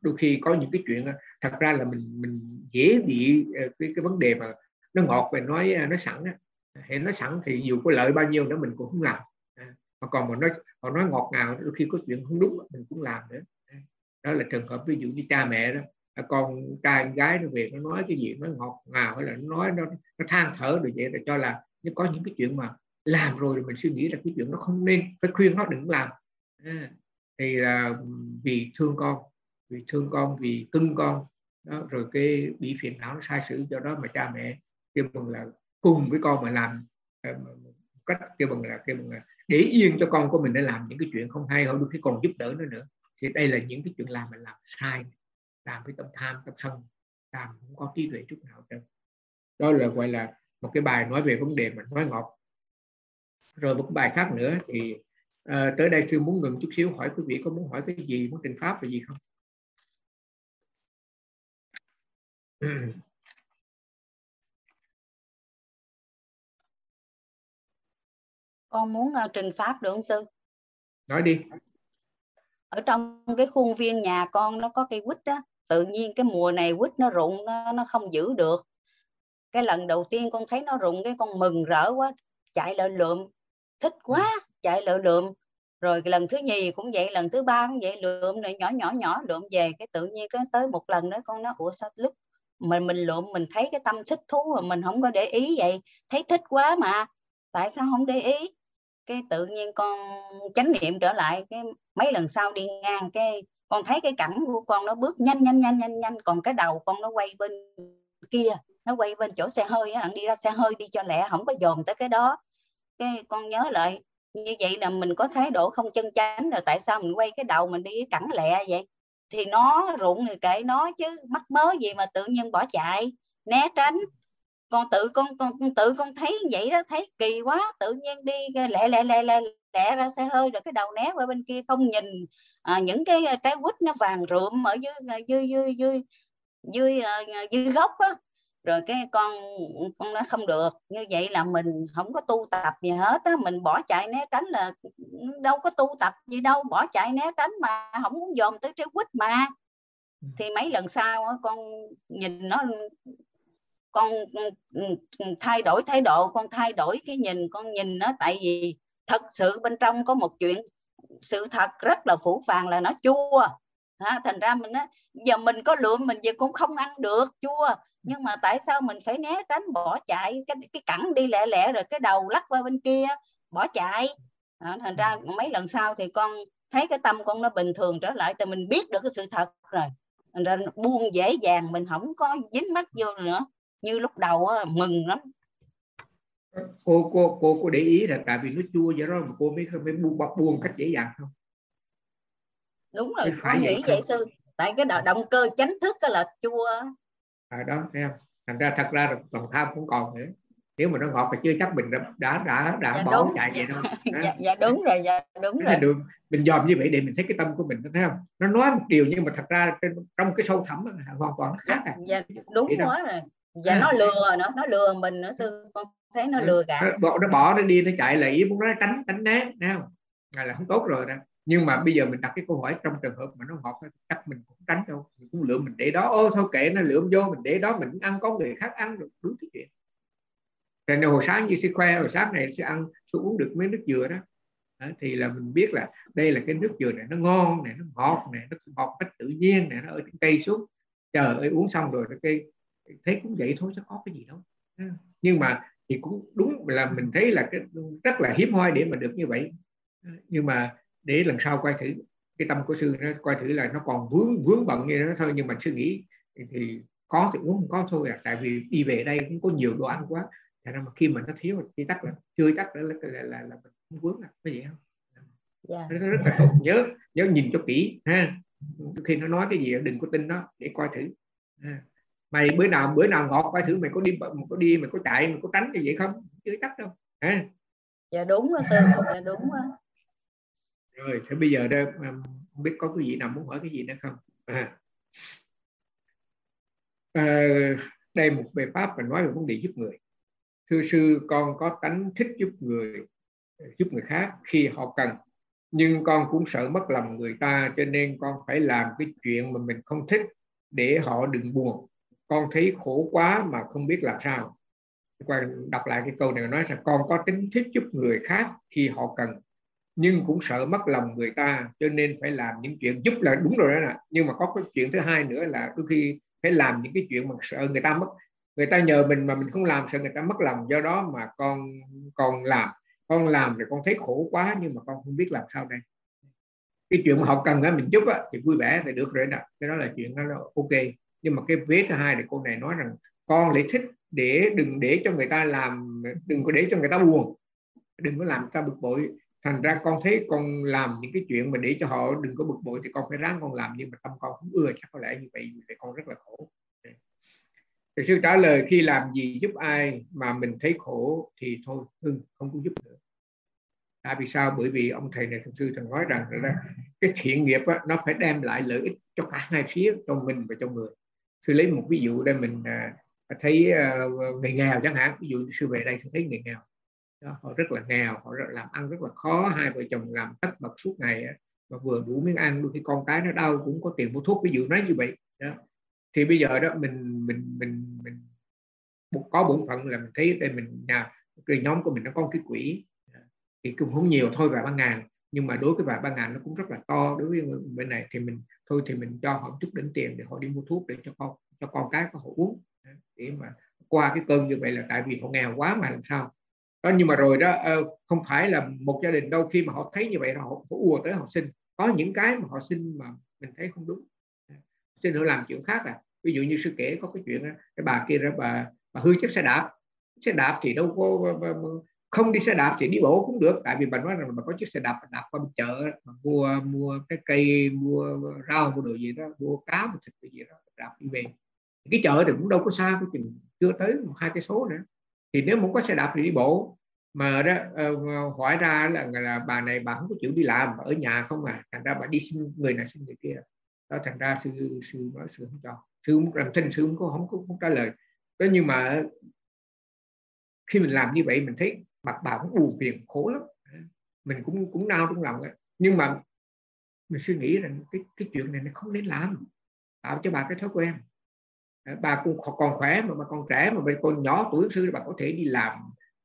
đôi khi có những cái chuyện ờ, thật ra là mình mình dễ bị ờ, cái cái vấn đề mà nó ngọt và nói nó sẵn á. Hay nói sẵn thì dù có lợi bao nhiêu nữa mình cũng không làm. À, mà còn mà nói họ nói ngọt ngào đôi khi có chuyện không đúng mình cũng làm nữa. À, đó là trường hợp ví dụ như cha mẹ đó à, con trai con gái nó về nó nói cái gì nó ngọt ngào hay là nó nói nó, nó than thở được vậy là cho là nhưng có những cái chuyện mà làm rồi thì mình suy nghĩ là cái chuyện nó không nên phải khuyên nó đừng làm à, thì là vì thương con vì thương con vì cưng con. Đó rồi cái bị phiền não nó sai sử cho đó mà cha mẹ kêu bằng là cùng với con mà làm. Ờ, cách kêu bằng là kêu bằng là để yên cho con của mình để làm những cái chuyện không hay không đôi khi còn giúp đỡ nó nữa. Thì đây là những cái chuyện làm mình làm sai làm với tâm tham tâm sân làm không có trí tuệ chút nào hết đó là gọi là một cái bài nói về vấn đề mình nói ngọt. Rồi một cái bài khác nữa thì uh, tới đây sư muốn ngừng chút xíu hỏi quý vị có muốn hỏi cái gì muốn trình pháp là gì không? Con muốn uh, trình pháp được không sư? Nói đi. Ở trong cái khuôn viên nhà con nó có cây quýt đó tự nhiên cái mùa này quýt nó rụng nó, nó không giữ được. Cái lần đầu tiên con thấy nó rụng cái con mừng rỡ quá chạy lại lượm. Thích quá chạy lượm lượm. Rồi lần thứ nhì cũng vậy, lần thứ ba cũng vậy, lượm này nhỏ nhỏ nhỏ, lượm về, cái tự nhiên cái tới một lần đó con nó ủa, sao lúc mình mình lượm mình thấy cái tâm thích thú mà mình không có để ý vậy? Thấy thích quá mà, tại sao không để ý? Cái tự nhiên con chánh niệm trở lại, cái mấy lần sau đi ngang, cái con thấy cái cảnh của con nó bước nhanh nhanh nhanh nhanh nhanh, còn cái đầu con nó quay bên kia, nó quay bên chỗ xe hơi á đi ra xe hơi đi cho lẹ không có dồn tới cái đó. Cái con nhớ lại như vậy là mình có thái độ không chân chánh rồi tại sao mình quay cái đầu mình đi cẳng lẹ vậy? Thì nó rụng thì kệ nó chứ mắc mớ gì mà tự nhiên bỏ chạy né tránh. Con tự con con, con tự con thấy vậy đó thấy kỳ quá tự nhiên đi lẹ lẹ lẹ lẹ lẹ ra xe hơi rồi cái đầu né qua bên kia không nhìn. À, những cái trái quýt nó vàng rượm ở dưới dưới dưới dưới dưới, à, dưới gốc á rồi cái con con nó không được. Như vậy là mình không có tu tập gì hết á. Mình bỏ chạy né tránh là đâu có tu tập gì đâu. Bỏ chạy né tránh mà không muốn dòm tới trái quýt mà. Ừ. thì mấy lần sau con nhìn nó con thay đổi thái độ con thay đổi cái nhìn con nhìn nó tại vì thật sự bên trong có một chuyện sự thật rất là phủ phàng là nó chua. Ha, thành ra mình á giờ mình có lượm mình gì cũng không ăn được chua nhưng mà tại sao mình phải né tránh bỏ chạy? Cái cái cẳng đi lẹ lẹ rồi cái đầu lắc qua bên kia bỏ chạy. À, thành ra mấy lần sau thì con thấy cái tâm con nó bình thường trở lại thì mình biết được cái sự thật rồi. Thành ra buông dễ dàng mình không có dính mắt vô nữa. Như lúc đầu á, mừng lắm. Cô cô cô có để ý là tại vì nó chua vậy đó mà cô mới mới buông buông cách dễ dàng không? Đúng rồi phải con nghĩ vậy, vậy sư. Tại cái động cơ chánh thức là chua à, đó thấy không? Thành ra thật ra lòng tham cũng còn nữa nếu mà nó ngọt thì chưa chắc mình đã đã đã, đã dạ, bỏ đúng. chạy vậy đâu. Dạ, dạ đúng rồi dạ đúng rồi. được. Mình dòm như vậy để mình thấy cái tâm của mình thấy không? Nó nói một điều nhưng mà thật ra trong cái sâu thẳm hoàn toàn nó khác à. Dạ, đúng quá rồi. Dạ à. nó lừa nó nó lừa mình nữa sư con thấy nó lừa cả nó bỏ nó bỏ nó đi nó chạy lại muốn nó tránh tránh né thấy không? Là không tốt rồi đó nhưng mà bây giờ mình đặt cái câu hỏi trong trường hợp mà nó ngọt chắc mình cũng tránh đâu. Mình cũng lượm mình để đó. Ô, thôi kệ, nó lượm vô, mình để đó, mình ăn, có người khác ăn được, đúng cái chuyện. Cho nên hồi sáng như sẽ khoe hồi sáng này sẽ ăn sẽ uống được mấy nước dừa đó. Thì là mình biết là đây là cái nước dừa này, nó ngon này, nó ngọt này, nó ngọt cách tự nhiên này, nó ở trên cây xuống. Chờ ơi, uống xong rồi nó cây thấy cũng vậy thôi, chứ có cái gì đâu. Nhưng mà thì cũng đúng là mình thấy là cái, rất là hiếm hoi để mà được như vậy. Nhưng mà để lần sau quay thử. Cái tâm của sư nó quay thử là nó còn vướng vướng bận như đó thôi nhưng mà sư nghĩ thì, thì có thì uống không có thôi à. Tại vì đi về đây cũng có nhiều đồ ăn quá. Cho nên mà khi mà nó thiếu thì chắc là chưa chắc là là, là, là, là mình không vướng à. Có gì không? Yeah. Dạ. nó rất là tốt. Nhớ nhớ nhìn cho kỹ ha. Khi nó nói cái gì đừng có tin nó để coi thử ha. mày bữa nào bữa nào ngọt coi thử mày có đi mày có đi mày có chạy mày có tránh cái gì không? Chưa chắc đâu ha. Dạ đúng rồi sư dạ đúng rồi rồi thế bây giờ đây à, không biết có cái gì nào muốn hỏi cái gì nữa không? À. À, đây một bài pháp mà nói về vấn đề giúp người. Thưa sư con có tánh thích giúp người giúp người khác khi họ cần. Nhưng con cũng sợ mất lòng người ta cho nên con phải làm cái chuyện mà mình không thích để họ đừng buồn. Con thấy khổ quá mà không biết làm sao. Quan đọc lại cái câu này nói là con có tính thích giúp người khác khi họ cần nhưng cũng sợ mất lòng người ta cho nên phải làm những chuyện giúp là đúng rồi đó nè. Nhưng mà có cái chuyện thứ hai nữa là đôi khi phải làm những cái chuyện mà sợ người ta mất. Người ta nhờ mình mà mình không làm sợ người ta mất lòng. Do đó mà con còn làm. Con làm thì con thấy khổ quá nhưng mà con không biết làm sao đây. Cái chuyện mà họ cần á mình giúp á, thì vui vẻ thì được rồi đó. Cái đó là chuyện đó là ok. Nhưng mà cái vế thứ hai thì cô này nói rằng con lại thích để đừng để cho người ta làm đừng có để cho người ta buồn. Đừng có làm người ta bực bội thành ra con thấy con làm những cái chuyện mà để cho họ đừng có bực bội thì con phải ráng con làm nhưng mà tâm con không ưa chắc có lẽ như vậy thì con rất là khổ. Thì sư trả lời khi làm gì giúp ai mà mình thấy khổ thì thôi ngưng không có giúp nữa tại vì sao? Bởi vì ông thầy này thực sư thường nói rằng là cái thiện nghiệp á, nó phải đem lại lợi ích cho cả hai phía cho mình và cho người. Sư lấy một ví dụ đây mình à, thấy à, người nghèo chẳng hạn. Ví dụ sư về đây sư thấy người nghèo đó, họ rất là nghèo họ rất, làm ăn rất là khó hai vợ chồng làm tất bật suốt ngày mà vừa đủ miếng ăn đôi khi con cái nó đau cũng có tiền mua thuốc ví dụ nói như vậy. Đó. thì bây giờ đó mình mình mình mình có bổn phận là mình thấy đây mình nhà cái nhóm của mình nó có cái quỹ. Thì cũng không nhiều thôi vài ba ngàn. Nhưng mà đối với vài ba ngàn nó cũng rất là to đối với bên này thì mình thôi thì mình cho họ chút đỉnh tiền để họ đi mua thuốc để cho con cho con cái có họ uống. Để mà qua cái cơn như vậy là tại vì họ nghèo quá mà làm sao? Đó nhưng mà rồi đó ờ, không phải là một gia đình đâu khi mà họ thấy như vậy họ, họ ùa tới học sinh. Có những cái mà họ xin mà mình thấy không đúng. À, xin họ làm chuyện khác à. Ví dụ như sư kể có cái chuyện cái bà kia đó bà bà hư chiếc xe đạp. Xe đạp thì đâu có ờ, ờ, không đi xe đạp thì đi bộ cũng được. Tại vì bà nói rằng bà có chiếc xe đạp đạp qua chợ mua mua cái cây mua rau mua đồ gì đó mua cá mua thịt gì đó đạp đi về. Cái chợ thì cũng đâu có xa cái chừng chưa tới một hai cái số nữa thì nếu muốn có xe đạp thì đi bộ. Mà đó uh, hỏi ra là, là bà này bà không có chịu đi làm ở nhà không à. Thành ra bà đi xin người này xin người kia. Đó thành ra sư sư nói sư không cho. Sư không làm thinh sư không có không có không trả lời. Đó nhưng mà khi mình làm như vậy mình thấy mặt bà cũng buồn phiền khổ lắm. Mình cũng cũng đau trong lòng ấy. nhưng mà mình suy nghĩ rằng cái cái chuyện này nó không nên làm. Tạo cho bà cái thói quen. Ờ, bà cũng còn khỏe mà mà còn trẻ mà bà còn nhỏ tuổi sư bà có thể đi làm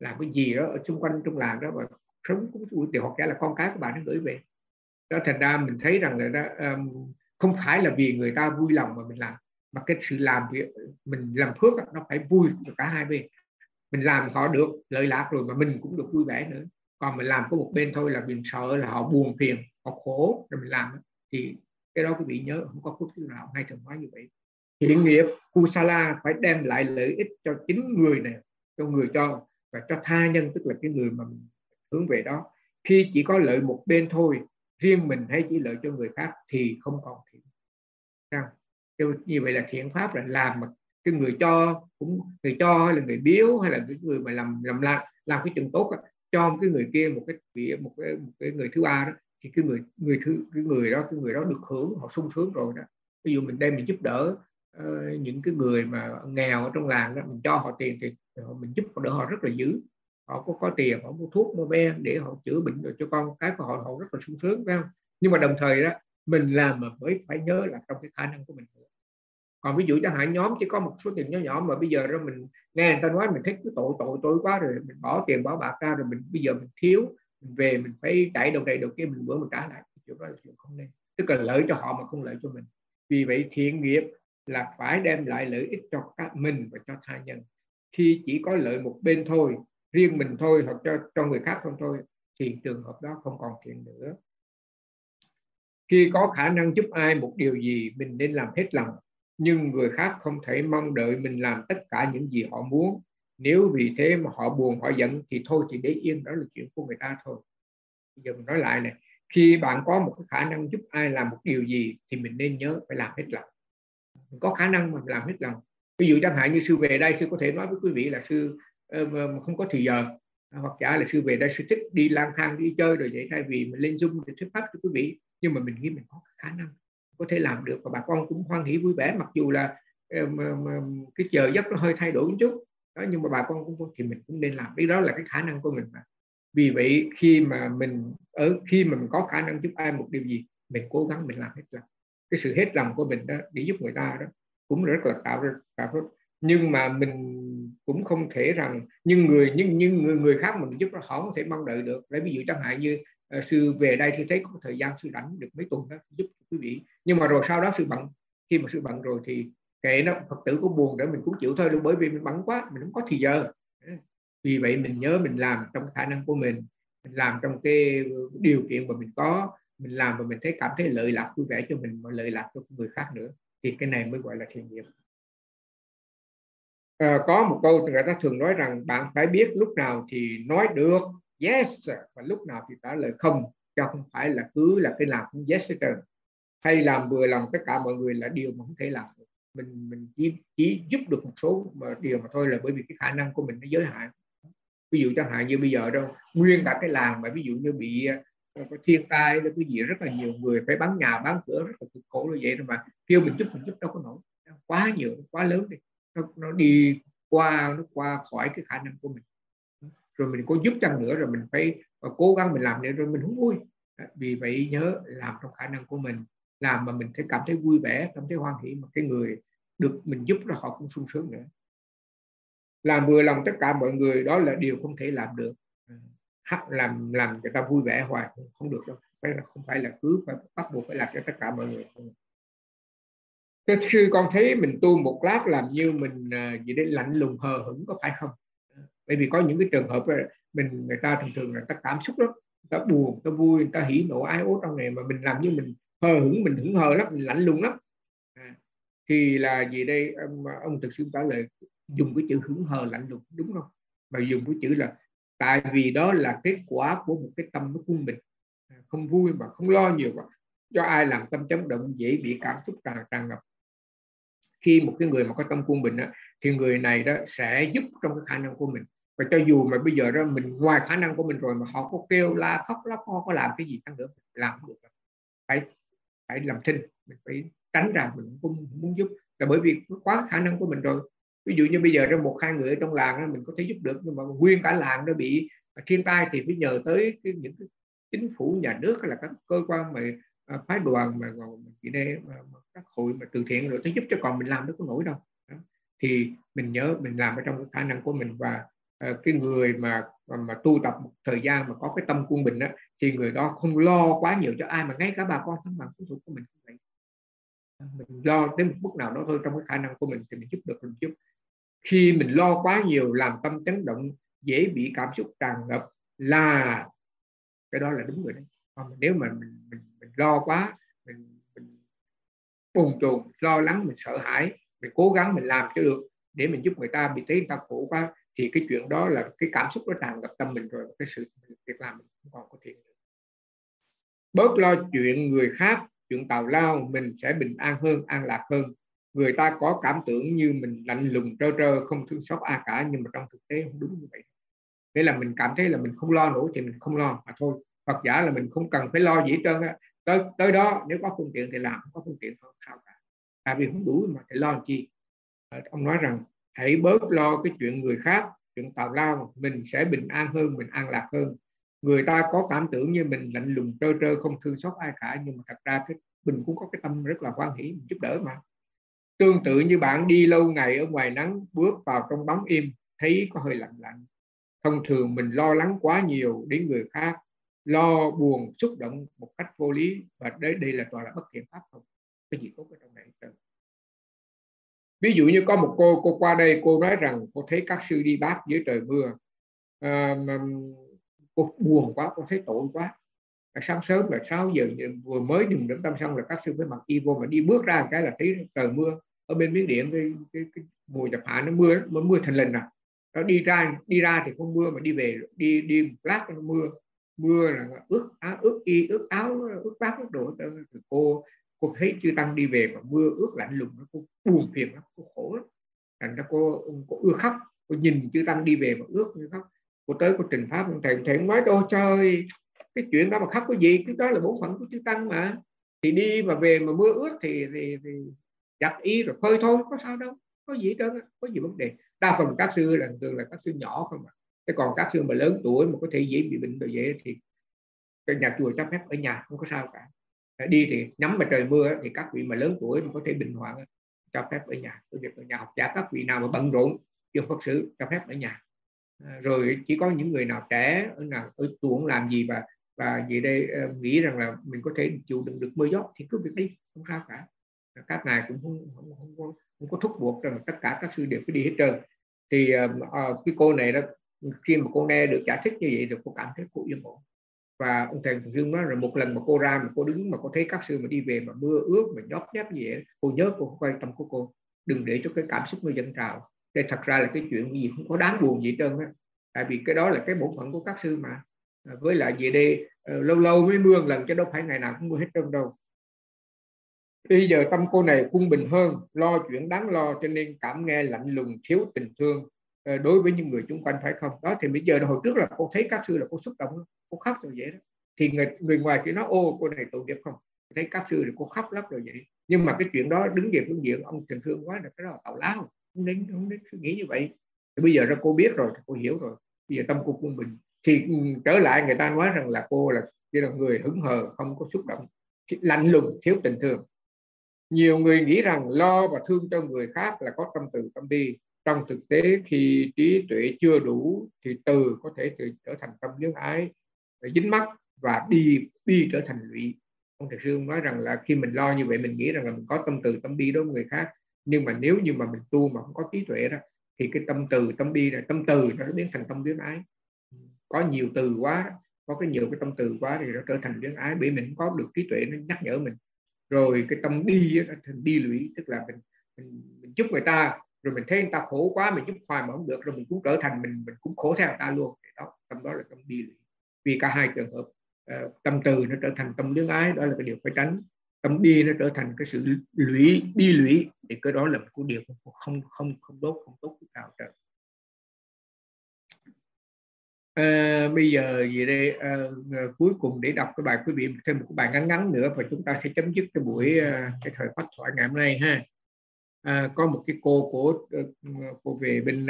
làm cái gì đó ở xung quanh trong làng đó và sống cũng tiểu học trẻ là con cái của bà nó gửi về. Đó thành ra mình thấy rằng là đó, um, không phải là vì người ta vui lòng mà mình làm mà cái sự làm việc mình làm phước nó phải vui cho cả hai bên. Mình làm họ được lợi lạc rồi mà mình cũng được vui vẻ nữa. Còn mình làm có một bên thôi là mình sợ là họ buồn phiền họ khổ rồi mình làm thì cái đó quý vị nhớ không có phước nào hay thường hóa như vậy thiện nghiệp kusala phải đem lại lợi ích cho chính người này cho người cho và cho tha nhân tức là cái người mà mình hướng về đó. Khi chỉ có lợi một bên thôi riêng mình hay chỉ lợi cho người khác thì không còn thiện. Như vậy là thiện pháp là làm mà cái người cho cũng người cho hay là người biếu hay là cái người mà làm làm làm, làm cái chuyện tốt cho một cái người kia một cái một cái một cái người thứ ba đó thì cái người người thứ cái người đó cái người đó được hưởng họ sung sướng rồi đó. Ví dụ mình đem mình giúp đỡ uh, những cái người mà nghèo ở trong làng đó mình cho họ tiền thì mình giúp đỡ họ rất là dữ. Họ có có tiền họ mua thuốc mua men để họ chữa bệnh rồi cho con cái của họ họ rất là sung sướng phải không? Nhưng mà đồng thời đó mình làm mà mới phải nhớ là trong cái khả năng của mình còn ví dụ chẳng hạn nhóm chỉ có một số tiền nhỏ nhỏ mà bây giờ đó mình nghe người ta nói mình thích cái tội tội tôi quá rồi mình bỏ tiền bỏ bạc ra rồi mình bây giờ mình thiếu mình về mình phải chạy đầu này đầu kia mình bữa mình trả lại. Chuyện đó là chuyện không nên tức là lợi cho họ mà không lợi cho mình. Vì vậy thiện nghiệp là phải đem lại lợi ích cho các mình và cho tha nhân. Khi chỉ có lợi một bên thôi, riêng mình thôi hoặc cho cho người khác không thôi, thì trường hợp đó không còn chuyện nữa. Khi có khả năng giúp ai một điều gì, mình nên làm hết lòng. Nhưng người khác không thể mong đợi mình làm tất cả những gì họ muốn. Nếu vì thế mà họ buồn, họ giận, thì thôi thì để yên. Đó là chuyện của người ta thôi. Bây giờ mình nói lại này. Khi bạn có một cái khả năng giúp ai làm một điều gì, thì mình nên nhớ phải làm hết lòng có khả năng mà làm hết lòng. Ví dụ chẳng hạn như sư về đây, sư có thể nói với quý vị là sư ờ, không có thì giờ. À, hoặc giả là sư về đây, sư thích đi lang thang, đi chơi rồi vậy, thay vì mình lên zoom để thuyết pháp cho quý vị. Nhưng mà mình nghĩ mình có khả năng, có thể làm được. Và bà con cũng hoan hỷ vui vẻ, mặc dù là ờ, cái giờ giấc nó hơi thay đổi một chút. Đó, nhưng mà bà con cũng thì mình cũng nên làm. Cái đó là cái khả năng của mình mà. Vì vậy khi mà mình ở khi mà mình có khả năng giúp ai một điều gì, mình cố gắng mình làm hết lòng cái sự hết lòng của mình đó để giúp người ta đó cũng rất là tạo ra tạo ra. Nhưng mà mình cũng không thể rằng nhưng người nhưng nhưng người người khác mình giúp nó họ không thể mong đợi được. Lấy ví dụ chẳng hạn như uh, sư về đây thì thấy có thời gian sư rảnh được mấy tuần đó giúp quý vị. Nhưng mà rồi sau đó sư bận khi mà sư bận rồi thì kệ nó phật tử có buồn để mình cũng chịu thôi bởi vì mình bận quá mình không có thì giờ. Vì vậy mình nhớ mình làm trong khả năng của mình mình làm trong cái điều kiện mà mình có mình làm và mình thấy cảm thấy lợi lạc vui vẻ cho mình mà lợi lạc cho người khác nữa thì cái này mới gọi là thiện nghiệp à, ờ, có một câu người ta thường nói rằng bạn phải biết lúc nào thì nói được yes và lúc nào thì trả lời không cho không phải là cứ là cái làm cũng yes hết trơn. Hay làm vừa lòng tất cả mọi người là điều mà không thể làm được. Mình mình chỉ, chỉ giúp được một số mà điều mà thôi là bởi vì cái khả năng của mình nó giới hạn. Ví dụ chẳng hạn như bây giờ đâu nguyên cả cái làng mà ví dụ như bị Ờ, rồi có thiên tai cái gì rất là nhiều người phải bán nhà bán cửa rất là cực khổ như vậy rồi mà kêu mình giúp mình giúp đâu có nổi. Quá nhiều quá lớn đi. Nó, nó đi qua nó qua khỏi cái khả năng của mình. Rồi mình có giúp chăng nữa rồi mình phải ờ, cố gắng mình làm để rồi mình không vui. Vì vậy nhớ làm trong khả năng của mình. Làm mà mình thấy cảm thấy vui vẻ cảm thấy hoan hỷ mà cái người được mình giúp là họ cũng sung sướng nữa. Làm vừa lòng tất cả mọi người đó là điều không thể làm được làm làm người ta vui vẻ hoài không được đâu phải là không phải là cứ phải bắt buộc phải làm cho tất cả mọi người Thưa sư con thấy mình tu một lát làm như mình à, gì đấy lạnh lùng hờ hững có phải không? Bởi vì có những cái trường hợp mình người ta thường thường là ta cảm xúc lắm, ta buồn, ta vui, ta hỉ nộ ái ố trong này mà mình làm như mình hờ hững, mình hững hờ lắm, mình lạnh lùng lắm. À, thì là gì đây ông, ông thực sự trả lời dùng cái chữ hững hờ lạnh lùng đúng không? Mà dùng cái chữ là tại vì đó là kết quả của một cái tâm nó quân bình à, không vui mà không lo nhiều mà cho ai làm tâm chấn động dễ bị cảm xúc tràn tràn ngập. Khi một cái người mà có tâm quân bình đó, thì người này đó sẽ giúp trong cái khả năng của mình. Và cho dù mà bây giờ đó mình ngoài khả năng của mình rồi mà họ có kêu la khóc lóc họ có làm cái gì chăng nữa làm không được phải phải làm thinh mình phải tránh ra mình không muốn giúp. Là bởi vì quá khả năng của mình rồi ví dụ như bây giờ trong một hai người ở trong làng đó, mình có thể giúp được nhưng mà nguyên cả làng nó bị thiên tai thì phải nhờ tới cái, những cái chính phủ nhà nước hay là các cơ quan mà À, phái đoàn mà còn đây mà, mà các hội mà từ thiện rồi tới giúp cho còn mình làm nó có nổi đâu. Đó. thì mình nhớ mình làm ở trong cái khả năng của mình và uh, cái người mà, mà mà tu tập một thời gian mà có cái tâm quân bình đó thì người đó không lo quá nhiều cho ai mà ngay cả bà con thân bằng của mình cũng vậy. Mình lo đến một mức nào đó thôi trong cái khả năng của mình thì mình giúp được mình giúp khi mình lo quá nhiều làm tâm chấn động dễ bị cảm xúc tràn ngập là cái đó là đúng rồi đấy. Còn nếu mà mình, mình lo quá mình, mình bồn chồn lo lắng mình sợ hãi mình cố gắng mình làm cho được để mình giúp người ta bị thấy người ta khổ quá thì cái chuyện đó là cái cảm xúc nó tràn ngập tâm mình rồi cái sự việc làm mình không còn có thiện bớt lo chuyện người khác chuyện tào lao mình sẽ bình an hơn an lạc hơn người ta có cảm tưởng như mình lạnh lùng, trơ trơ, không thương xót ai cả, nhưng mà trong thực tế không đúng như vậy. Thế là mình cảm thấy là mình không lo nổi thì mình không lo mà thôi. Phật giả là mình không cần phải lo gì hết trơn á. Tới tới đó nếu có phương tiện thì làm, không có phương tiện không sao cả. Tại vì không đủ mà phải lo chi? Ờ, ông nói rằng, hãy bớt lo cái chuyện người khác, chuyện tào lao. Mình sẽ bình an hơn, mình an lạc hơn. Người ta có cảm tưởng như mình lạnh lùng, trơ trơ, không thương xót ai cả, nhưng mà thật ra cái, mình cũng có cái tâm rất là quan hỷ giúp đỡ mà tương tự như bạn đi lâu ngày ở ngoài nắng bước vào trong bóng im thấy có hơi lạnh lạnh. Thông thường mình lo lắng quá nhiều đến người khác lo buồn xúc động một cách vô lý và đây đây là toàn là bất thiện pháp không? Cái gì tốt ở trong này? Hết ví dụ như có một cô cô qua đây cô nói rằng cô thấy các sư đi bát dưới trời mưa. À, cô buồn quá cô thấy tội quá. Sáng sớm là 6 giờ vừa mới dùng điểm tâm xong là các sư mới mặc y vô mà đi bước ra cái là thấy trời mưa ở bên miếng điện cái, cái, cái mùa nhập hạ nó mưa nó mưa thành lần à. Nó đi ra đi ra thì không mưa mà đi về đi đi một lát nó mưa. Mưa là ướt áo ướt y ướt áo ướt bát ướt đồ thì cô cô thấy chưa tăng đi về mà mưa ướt lạnh lùng nó cô buồn phiền lắm cô khổ lắm. Thành ra cô cô ưa khóc cô nhìn chưa tăng đi về mà ướt như khóc. Cô tới cô trình pháp thầy thầy nói đôi trời cái chuyện đó mà khóc cái gì? Cái đó là bổn phận của chư tăng mà. Thì đi mà về mà mưa ướt thì thì, thì giặt y rồi phơi thôi có sao đâu có gì đâu có gì vấn đề. Đa phần các sư là thường là các sư nhỏ không ạ. Thế còn các sư mà lớn tuổi mà có thể dễ bị bệnh rồi dễ thì cái nhà chùa cho phép ở nhà không có sao cả. Đi thì nhắm mà trời mưa thì các vị mà lớn tuổi mà có thể bình hoạn cho phép ở nhà. Cái việc ở nhà học giả các vị nào mà bận rộn chưa phật sự cho phép ở nhà. À, rồi chỉ có những người nào trẻ ở nào ở tuồng làm gì và và gì đây ờ, nghĩ rằng là mình có thể chịu đựng được mưa gió thì cứ việc đi không sao cả các ngài cũng không không, không, không, không có thúc buộc rằng tất cả các sư đều phải đi hết trơn. Thì uh, cái cô này đó khi mà cô nghe được giải thích như vậy thì cô cảm thấy cô yên ổn. Và ông thầy Phùng dương nói là một lần mà cô ra mà cô đứng mà cô thấy các sư mà đi về mà mưa ướt mà nhóp nháp như vậy cô nhớ cô quay tâm của cô. Đừng để cho cái cảm xúc nó dâng trào. Đây thật ra là cái chuyện gì không có đáng buồn gì trơn á. Tại vì cái đó là cái bổn phận của các sư mà. Ờ, với lại về đây lâu lâu mới mưa lần chứ đâu phải ngày nào cũng mưa hết trơn đâu bây giờ tâm cô này quân bình hơn, lo chuyện đáng lo, cho nên cảm nghe lạnh lùng, thiếu tình thương. Ờ, đối với những người chung quanh phải không? Đó, thì bây giờ hồi trước là cô thấy các sư là cô xúc động cô khóc rồi vậy đó. Thì người người ngoài chỉ nói ô, cô này tội nghiệp không? Thấy các sư thì cô khóc lắm rồi vậy. Nhưng mà cái chuyện đó đứng về phương diện ông trần thương quá là cái đó là tào lao, không nên không nên suy nghĩ như vậy. Thì bây giờ ra cô biết rồi cô hiểu rồi. Bây giờ tâm cô quân bình. Thì ừ, trở lại người ta nói rằng là cô là, chỉ là người hứng hờ, không có xúc động lạnh lùng, thiếu tình thương nhiều người nghĩ rằng lo và thương cho người khác là có tâm từ tâm bi. Trong thực tế, khi trí tuệ chưa đủ, thì từ có thể trở thành tâm nhân ái dính mắc và đi bi trở thành lụy. Ông thầy sư nói rằng là khi mình lo như vậy, mình nghĩ rằng là mình có tâm từ tâm bi đối với người khác. Nhưng mà nếu như mà mình tu mà không có trí tuệ đó, thì cái tâm từ tâm bi là tâm từ nó biến thành tâm biến ái. Có nhiều từ quá, có cái nhiều cái tâm từ quá thì nó trở thành biến ái, bởi mình có được trí tuệ, nó nhắc nhở mình rồi cái tâm đi nó thành đi lũy tức là mình, mình, mình giúp người ta rồi mình thấy người ta khổ quá mình giúp hoài mà không được rồi mình cũng trở thành mình mình cũng khổ theo người ta luôn. Đó tâm đó là tâm đi lũy. vì cả hai trường hợp uh, tâm từ nó trở thành tâm luyến ái đó là cái điều phải tránh. Tâm đi nó trở thành cái sự lũy đi lũy thì cái đó là một cái điều không không không không tốt không tốt. À, bây giờ gì đây à, cuối cùng để đọc cái bài quý vị thêm một cái bài ngắn ngắn nữa và chúng ta sẽ chấm dứt cái buổi cái thời phát thoại ngày hôm nay ha. À, có một cái cô của cô về bên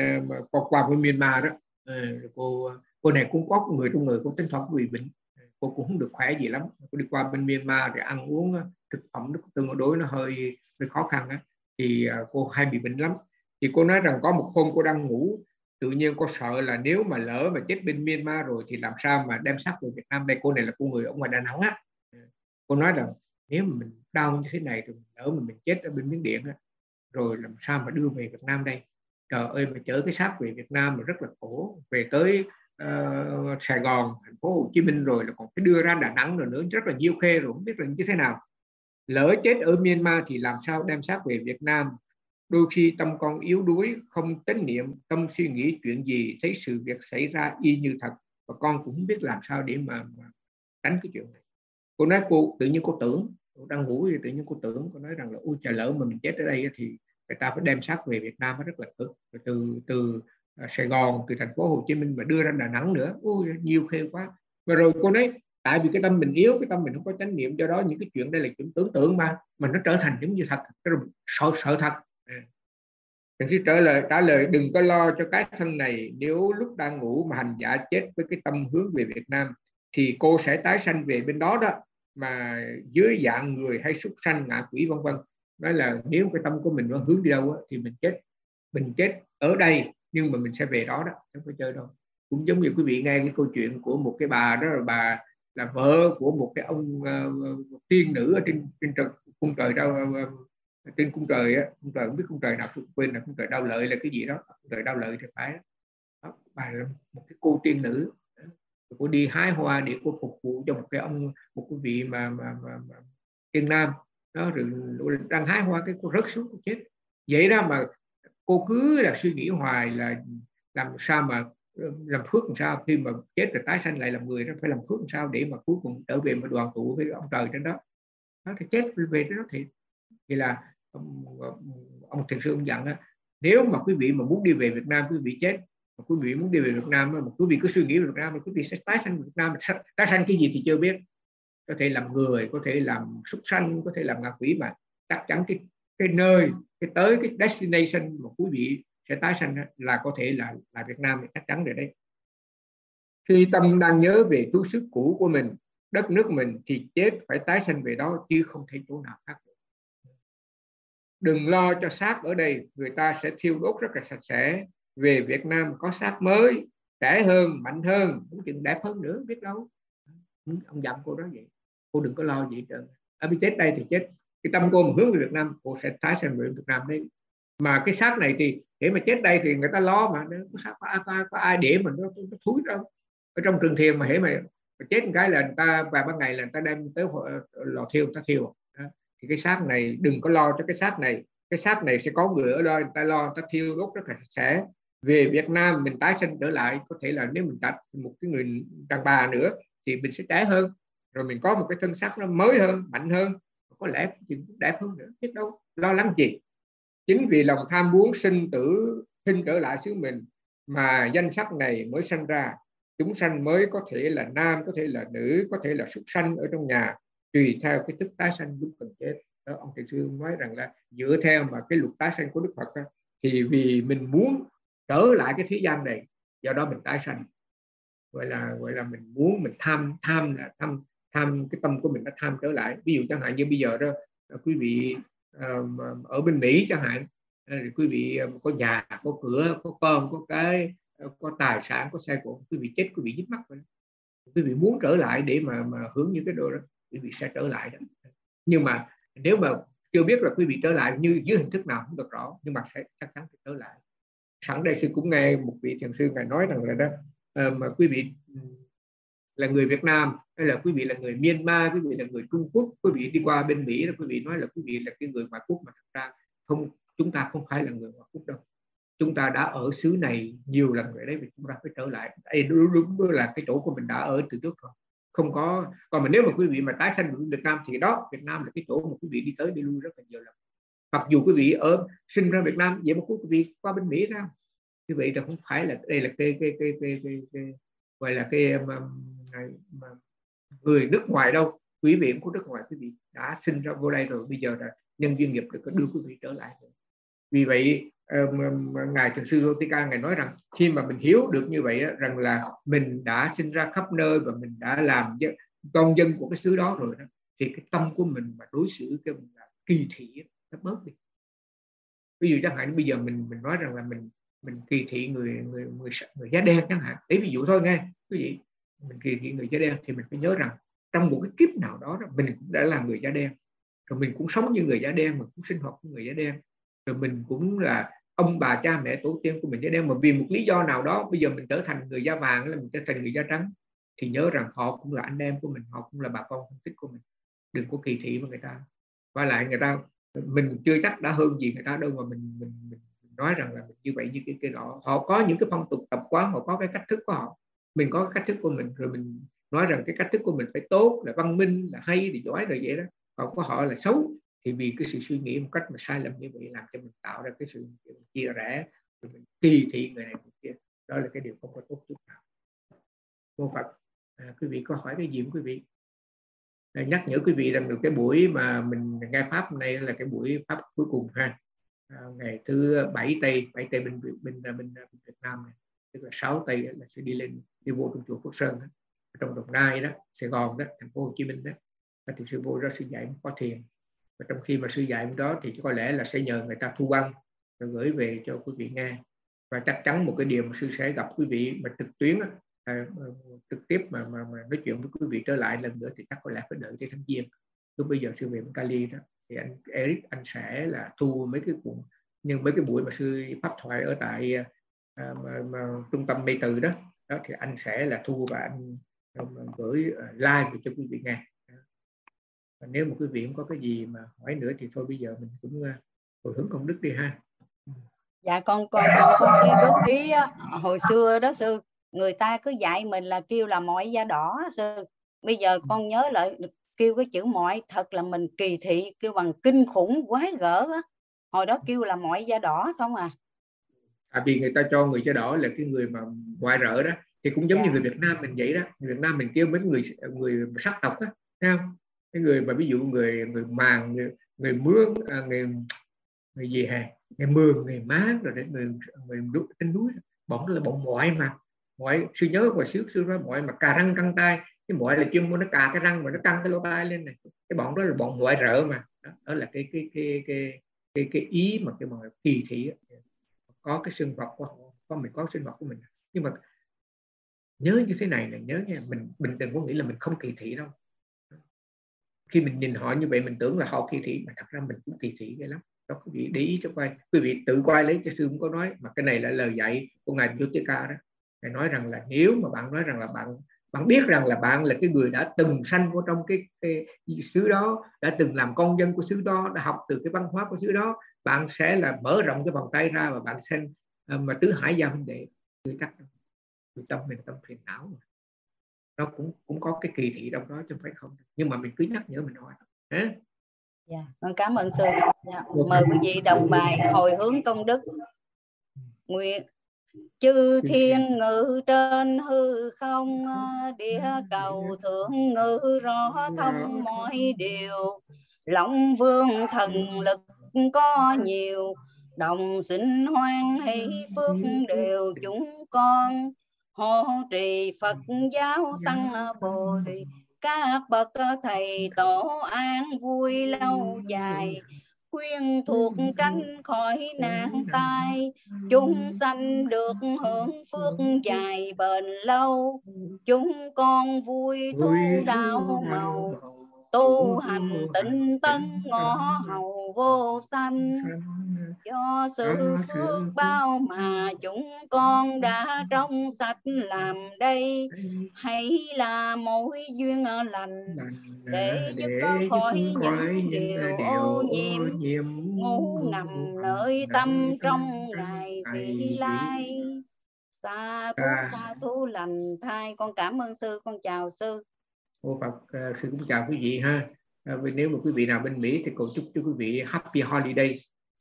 qua qua bên Myanmar đó. À, cô cô này cũng có người trong người cũng tính thoát bị bệnh cô cũng không được khỏe gì lắm. Cô đi qua bên Myanmar để ăn uống thực phẩm nó tương đối nó hơi hơi khó khăn á. Thì cô hay bị bệnh lắm. Thì cô nói rằng có một hôm cô đang ngủ tự nhiên cô sợ là nếu mà lỡ mà chết bên Myanmar rồi thì làm sao mà đem xác về Việt Nam? Đây cô này là cô người ở ngoài Đà Nẵng á. Cô nói rằng nếu mà mình đau như thế này rồi lỡ mà mình chết ở bên Miến Điện á, rồi làm sao mà đưa về Việt Nam đây? Trời ơi mà chở cái xác về Việt Nam mà rất là khổ. Về tới uh, Sài Gòn thành phố Hồ Chí Minh rồi là còn phải đưa ra Đà Nẵng rồi nữa rất là nhiều khê rồi không biết là như thế nào. Lỡ chết ở Myanmar thì làm sao đem xác về Việt Nam? Đôi khi tâm con yếu đuối không tín niệm tâm suy nghĩ chuyện gì thấy sự việc xảy ra y như thật. Và con cũng không biết làm sao để mà, mà tránh cái chuyện này. Cô nói cô tự nhiên cô tưởng cô đang ngủ thì tự nhiên cô tưởng cô nói rằng là ôi trời lỡ mà mình chết ở đây thì người ta phải đem xác về Việt Nam nó rất là cực. Từ từ à, Sài Gòn từ thành phố Hồ Chí Minh mà đưa ra Đà Nẵng nữa. Ôi nhiều khê quá. Và rồi cô nói tại vì cái tâm mình yếu cái tâm mình không có chánh niệm do đó những cái chuyện đây là chuyện tưởng tượng mà mà nó trở thành giống như thật. Sợ sợ thật. Thầy sư trả lời trả lời đừng có lo cho cái thân này. Nếu lúc đang ngủ mà hành giả chết với cái tâm hướng về Việt Nam thì cô sẽ tái sanh về bên đó đó. Mà dưới dạng người hay súc sanh ngạ quỷ vân vân. Nói là nếu cái tâm của mình nó hướng đi đâu á, thì mình chết. Mình chết ở đây nhưng mà mình sẽ về đó đó. Không phải chơi đâu. Cũng giống như quý vị nghe cái câu chuyện của một cái bà đó là bà là vợ của một cái ông uh, tiên nữ ở trên trên trời cung trời đâu uh, trên cung trời á cung trời không biết cung trời nào quên là cung trời đau lợi là cái gì đó. Cung trời đau lợi thì phải đó, bà là một cái cô tiên nữ. Cô đi hái hoa để cô phục vụ cho một cái ông một cái vị mà mà, mà, mà tiên nam. Đó rồi đang hái hoa cái cô rớt xuống cô chết. Vậy đó mà cô cứ là suy nghĩ hoài là làm sao mà làm phước làm sao? Khi mà chết rồi tái sanh lại làm người nó phải làm phước làm sao để mà cuối cùng trở về mà đoàn tụ với ông trời trên đó? Nó thì chết về đó thì thì là ông thiền sư ông dặn á, nếu mà quý vị mà muốn đi về Việt Nam, quý vị chết. Mà quý vị muốn đi về Việt Nam mà quý vị cứ suy nghĩ về Việt Nam mà quý vị sẽ tái sanh Việt Nam. Tái sanh cái gì thì chưa biết. Có thể làm người, có thể làm súc sanh, có thể làm ngạ quỷ, mà chắc chắn cái cái nơi, cái tới cái destination mà quý vị sẽ tái sanh là có thể là là Việt Nam chắc chắn rồi đấy. Khi tâm đang nhớ về chú sức cũ của mình, đất nước mình, thì chết phải tái sanh về đó chứ không thể chỗ nào khác đừng lo cho xác ở đây người ta sẽ thiêu đốt rất là sạch sẽ. Về Việt Nam có xác mới trẻ hơn mạnh hơn cũng chừng đẹp hơn nữa biết đâu. Ừ, ông dặn cô đó vậy. Cô đừng có lo gì trơn. Ở bị chết đây thì chết. Cái tâm cô mà hướng về Việt Nam cô sẽ tái sinh về Việt Nam đấy. Mà cái xác này thì để mà chết đây thì người ta lo mà. Nó có xác có, có, có ai để mà nó, nó thúi đâu. Ở trong trường thiền mà hễ mà, mà chết một cái là người ta vài ba ngày là người ta đem tới lò thiêu người ta thiêu thì cái xác này, đừng có lo cho cái xác này. Cái xác này sẽ có người ở đây người ta lo, người ta thiêu đốt rất là sạch sẽ. Về Việt Nam, mình tái sinh trở lại, có thể là nếu mình đặt một cái người đàn bà nữa, thì mình sẽ trẻ hơn. Rồi mình có một cái thân xác nó mới hơn, mạnh hơn, có lẽ cũng đẹp hơn nữa, biết đâu. Lo lắng gì? Chính vì lòng tham muốn sinh tử, sinh trở lại xứ mình mà danh sắc này mới sanh ra. Chúng sanh mới có thể là nam, có thể là nữ, có thể là súc sanh ở trong nhà tùy theo cái thức tái sanh lúc cần chết. Đó, ông thầy sư nói rằng là dựa theo mà cái luật tái sanh của đức phật đó, thì vì mình muốn trở lại cái thế gian này do đó mình tái sanh. Gọi là gọi là mình muốn mình tham tham là tham tham cái tâm của mình nó tham trở lại. Ví dụ chẳng hạn như bây giờ đó quý vị ờ, ở bên Mỹ chẳng hạn ờ, quý vị ờ, có nhà có cửa có con có cái có tài sản có xe cộ quý vị chết quý vị dính mắt rồi quý vị muốn trở lại để mà mà hướng những cái đồ đó quý vị sẽ trở lại đó. Nhưng mà nếu mà chưa biết là quý vị trở lại như dưới hình thức nào không được rõ nhưng mà sẽ chắc chắn sẽ trở lại. Sẵn đây sư cũng nghe một vị thiền sư ngài nói rằng là đó ờ, mà quý vị là người Việt Nam hay là quý vị là người Myanmar quý vị là người Trung Quốc quý vị đi qua bên Mỹ là quý vị nói là quý vị là cái người ngoại quốc mà thật ra không chúng ta không phải là người ngoại quốc đâu. Chúng ta đã ở xứ này nhiều lần rồi đấy vì chúng ta phải trở lại. Đây đúng, đúng, đúng là cái chỗ của mình đã ở từ trước rồi không có còn mà nếu mà quý vị mà tái sanh Việt Nam thì đó Việt Nam là cái chỗ mà quý vị đi tới đi lui rất là nhiều lần. Mặc dù quý vị ở sinh ra Việt Nam vậy mà quý vị qua bên Mỹ ra. Như vậy là không phải là đây là cái cái cái cái, cái, cái gọi là cái um, um, mà, mà, um, người nước ngoài đâu. Quý vị của nước ngoài quý vị đã sinh ra vô đây rồi bây giờ là nhân duyên nghiệp được đưa quý vị trở lại vì vậy Ờ, ngài thiền sư Lotika ngài nói rằng khi mà mình hiểu được như vậy rằng là mình đã sinh ra khắp nơi và mình đã làm con dân của cái xứ đó rồi đó thì cái tâm của mình mà đối xử cái mình là kỳ thị nó bớt đi. Ví dụ chẳng hạn bây giờ mình mình nói rằng là mình mình kỳ thị người người người người da đen chẳng hạn. Lấy ví dụ thôi nghe quý vị mình kỳ thị người da đen thì mình phải nhớ rằng trong một cái kiếp nào đó, đó mình cũng đã là người da đen. Rồi mình cũng sống như người da đen mình cũng sinh hoạt như người da đen rồi mình cũng là ông bà cha mẹ tổ tiên của mình cho nên mà vì một lý do nào đó bây giờ mình trở thành người da vàng là mình trở thành người da trắng thì nhớ rằng họ cũng là anh em của mình họ cũng là bà con thân thích của mình. Đừng có kỳ thị với người ta. Và lại người ta mình chưa chắc đã hơn gì người ta đâu mà mình mình, mình nói rằng là mình như vậy như cái cái đó. Họ có những cái phong tục tập quán họ có cái cách thức của họ. Mình có cái cách thức của mình rồi mình nói rằng cái cách thức của mình phải tốt là văn minh là hay thì giỏi rồi vậy đó. Còn có họ là xấu thì vì cái sự suy nghĩ một cách mà sai lầm như vậy làm cho mình tạo ra cái sự chia rẽ rồi mình kỳ thị người này người kia. Đó là cái điều không có tốt chút nào. Vô phật à, quý vị có hỏi cái gì không quý vị? À, nhắc nhở quý vị rằng được cái buổi mà mình nghe pháp hôm nay là cái buổi pháp cuối cùng ha. À, ngày thứ bảy tây bảy tây bên bên bên, bên Việt Nam này. Tức là sáu tây là sẽ đi lên đi vô trong chùa Phước Sơn đó, trong Đồng Nai đó Sài Gòn đó thành phố Hồ Chí Minh đó. Và thì sư vô ra sư dạy có thiền và trong khi mà sư dạy đó thì có lẽ là sẽ nhờ người ta thu băng rồi gửi về cho quý vị nghe. Và chắc chắn một cái điều mà sư sẽ gặp quý vị mà trực tuyến à, trực tiếp mà, mà mà nói chuyện với quý vị trở lại lần nữa thì chắc có lẽ phải đợi tới tháng giêng. Lúc bây giờ sư về Cali đó thì anh Eric anh sẽ là thu mấy cái cuộn nhưng mấy cái buổi mà sư pháp thoại ở tại à, à mà, mà, trung tâm mê từ đó đó thì anh sẽ là thu và anh à, gửi à, live cho quý vị nghe và nếu một quý vị có cái gì mà hỏi nữa thì thôi bây giờ mình cũng uh, hồi hướng công đức đi ha. Dạ con con con có cái góp ý hồi xưa đó sư người ta cứ dạy mình là kêu là mọi da đỏ sư. Bây giờ con nhớ lại kêu cái chữ mọi thật là mình kỳ thị kêu bằng kinh khủng quái gở á. Hồi đó kêu là mọi da đỏ không à. À vì người ta cho người da đỏ là cái người mà ngoại rợ đó thì cũng giống yeah. như dạ. người Việt Nam mình vậy đó. Người Việt Nam mình kêu mấy người người sắc tộc á thấy không cái người mà ví dụ người người màng người, người mướn à, người người gì hè người mường người má rồi đấy người người núi trên núi bọn là bọn mỏi mà. Mọi sư nhớ và xíu xưa đó mọi mà cà răng căng tay. Cái mọi là chuyên môn nó cà cái răng mà nó căng cái lỗ tai lên này. Cái bọn đó là bọn ngoại rợ mà. Đó, đó là cái cái cái cái cái, cái ý mà cái mọi kỳ thị có cái sinh vật của họ có mình có sinh vật của mình. Nhưng mà nhớ như thế này là nhớ nha mình mình đừng có nghĩ là mình không kỳ thị đâu khi mình nhìn họ như vậy mình tưởng là họ kỳ thị mà thật ra mình cũng kỳ thị ghê lắm. Đó quý vị để ý cho quay. Quý vị tự quay lấy cho sư cũng có nói mà cái này là lời dạy của ngài Yotika đó. Ngài nói rằng là nếu mà bạn nói rằng là bạn bạn biết rằng là bạn là cái người đã từng sanh vô trong cái, cái xứ đó đã từng làm con dân của xứ đó đã học từ cái văn hóa của xứ đó bạn sẽ là mở rộng cái vòng tay ra và bạn sanh ờ, mà tứ hải gia huynh đệ. Người chắc tâm mình tâm phiền não mà nó cũng cũng có cái kỳ thị trong đó chứ phải không nhưng mà mình cứ nhắc nhở mình nói Hả? Dạ, con cảm ơn sư. Dạ. Mời quý vị đọc bài hồi hướng công đức. Nguyện chư thiên ngự trên hư không địa cầu thượng ngự rõ thông mọi điều long vương thần lực có nhiều đồng sinh hoan hỷ phước đều chúng con hộ trì phật giáo tăng bồ các bậc thầy tổ an vui lâu dài. Khuyên thuộc tránh khỏi nạn tai. Chúng sanh được hưởng phước dài bền lâu. Chúng con vui tu đạo màu tu hành tịnh tân ngõ hầu vô sanh. Do sự phước bao mà chúng con đã trong sạch làm đây. Hay là mối duyên lành để giúp khỏi những điều ô nhiễm. ngủ nằm nơi tâm trong ngày vị lai. xa thú xa thú lành thai. Con cảm ơn sư con chào sư cô Phật à, xin sư cũng chào quý vị ha. À, nếu mà quý vị nào bên Mỹ thì cầu chúc cho quý vị happy holiday.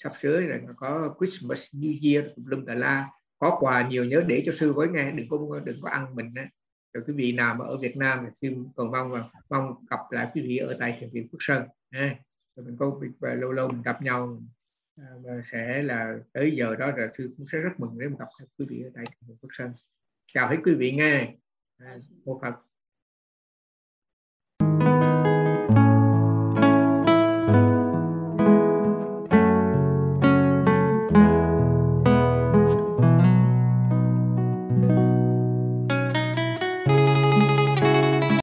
Sắp sửa là có Christmas New Year lâm tà la. Có quà nhiều nhớ để cho sư với nghe. Đừng có đừng có ăn mình á. Rồi quý vị nào mà ở Việt Nam thì sư cầu mong mong gặp lại quý vị ở tại thiền viện Phước Sơn ha. Rồi mình có việc à, lâu lâu mình gặp nhau. Và sẽ là tới giờ đó rồi sư cũng sẽ rất mừng nếu gặp quý vị ở tại thiền viện Phước Sơn. Chào hết quý vị nghe. À, Phật.